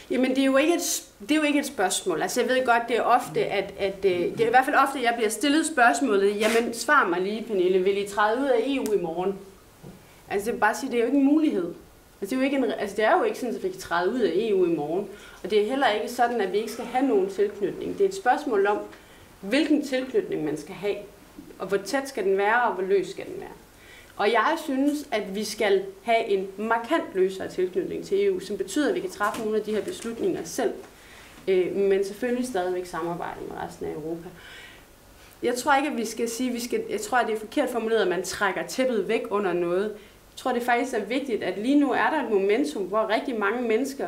Jamen, det er, jo ikke et, det er jo ikke et spørgsmål. Altså, jeg ved godt, det er ofte, at, at øh, det er i hvert fald ofte, at jeg bliver stillet spørgsmålet, jamen, svar mig lige, Pernille, vil I træde ud af EU i morgen? Altså, jeg vil bare sige, det er jo ikke en mulighed. Altså, det er jo ikke, en, altså, det er jo ikke sådan, at vi kan træde ud af EU i morgen. Og det er heller ikke sådan, at vi ikke skal have nogen tilknytning. Det er et spørgsmål om, hvilken tilknytning man skal have. Og hvor tæt skal den være, og hvor løs skal den være. Og jeg synes, at vi skal have en markant løsere tilknytning til EU, som betyder, at vi kan træffe nogle af de her beslutninger selv, øh, men selvfølgelig stadigvæk samarbejde med resten af Europa. Jeg tror ikke, at vi skal sige, vi skal, jeg tror, at det er forkert formuleret, at man trækker tæppet væk under noget. Jeg tror, det faktisk er vigtigt, at lige nu er der et momentum, hvor rigtig mange mennesker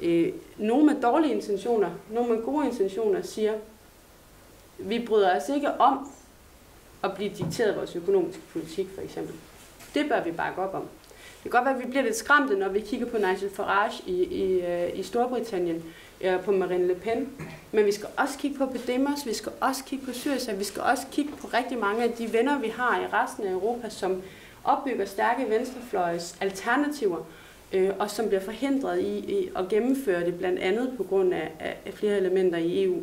øh, nogle med dårlige intentioner, nogle med gode intentioner siger, vi bryder os ikke om at blive dikteret vores økonomiske politik, for eksempel. Det bør vi bakke op om. Det kan godt være, at vi bliver lidt skræmte, når vi kigger på Nigel Farage i, i, øh, i Storbritannien, øh, på Marine Le Pen. Men vi skal også kigge på Podemos, vi skal også kigge på Syriza, vi skal også kigge på rigtig mange af de venner, vi har i resten af Europa, som opbygger stærke venstrefløjes alternativer, øh, og som bliver forhindret i, i at gennemføre det, blandt andet på grund af, af flere elementer i EU.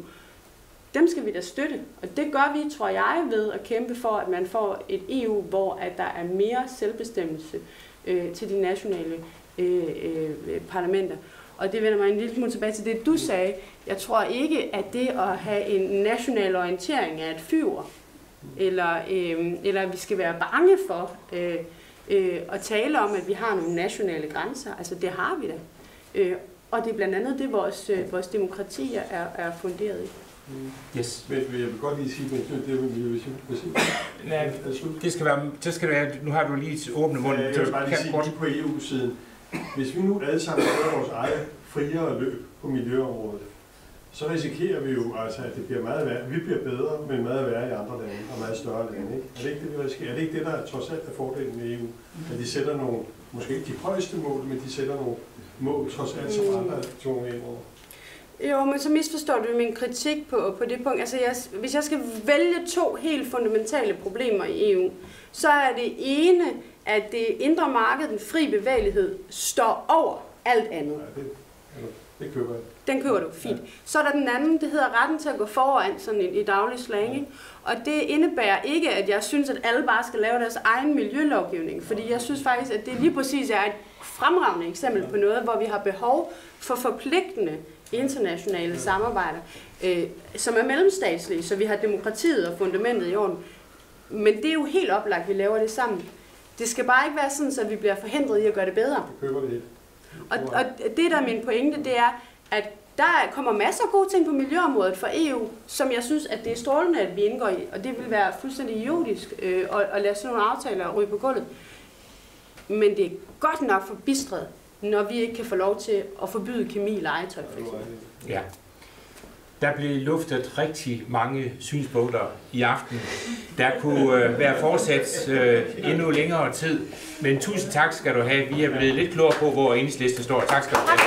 Dem skal vi da støtte, og det gør vi, tror jeg, ved at kæmpe for, at man får et EU, hvor at der er mere selvbestemmelse øh, til de nationale øh, øh, parlamenter. Og det vender mig en lille smule tilbage til det, du sagde. Jeg tror ikke, at det at have en national orientering er et fyver, eller, øh, eller at vi skal være bange for øh, øh, at tale om, at vi har nogle nationale grænser. Altså det har vi da. Øh, og det er blandt andet det, vores, øh, vores demokrati er, er funderet i. Yes. Men jeg vil godt lige sige, at det vil vi jo sige. Nej, det skal være, det skal være, nu har du lige åbnet munden. Jeg vil bare lige sige, lige på EU-siden. Hvis vi nu alle sammen gør vores eget friere løb på miljøområdet, så risikerer vi jo altså, at det bliver meget værre. Vi bliver bedre, men meget værre i andre lande og meget større lande. Ikke? Er det ikke det, vi risikerer? Er det ikke det, der er trods alt er fordelen med EU? At de sætter nogle, måske ikke de højeste mål, men de sætter nogle mål trods alt, som andre nationer ind over. Jo, men så misforstår du min kritik på, på det punkt. Altså, jeg, hvis jeg skal vælge to helt fundamentale problemer i EU, så er det ene, at det indre marked, den fri bevægelighed, står over alt andet. Ja, det, det køber jeg. Den køber du, fint. Så er der den anden, det hedder retten til at gå foran, sådan i, i daglig slang. Ikke? Og det indebærer ikke, at jeg synes, at alle bare skal lave deres egen miljølovgivning. Fordi jeg synes faktisk, at det lige præcis er et fremragende eksempel på noget, hvor vi har behov for forpligtende internationale samarbejder, øh, som er mellemstatslige, så vi har demokratiet og fundamentet i orden. Men det er jo helt oplagt, at vi laver det sammen. Det skal bare ikke være sådan, at vi bliver forhindret i at gøre det bedre. Køber det helt. Og, og det, der er min pointe, det er, at der kommer masser af gode ting på miljøområdet for EU, som jeg synes, at det er strålende, at vi indgår i. Og det vil være fuldstændig idiotisk øh, at, at lade sådan nogle aftaler ryge på gulvet. Men det er godt nok forbistret, når vi ikke kan få lov til at forbyde kemi i legetøj, for eksempel. Ja. Der blev luftet rigtig mange synspunkter i aften. Der kunne øh, være fortsat øh, endnu længere tid. Men tusind tak skal du have. Vi er blevet lidt klogere på, hvor enhedslisten står. Tak skal du have.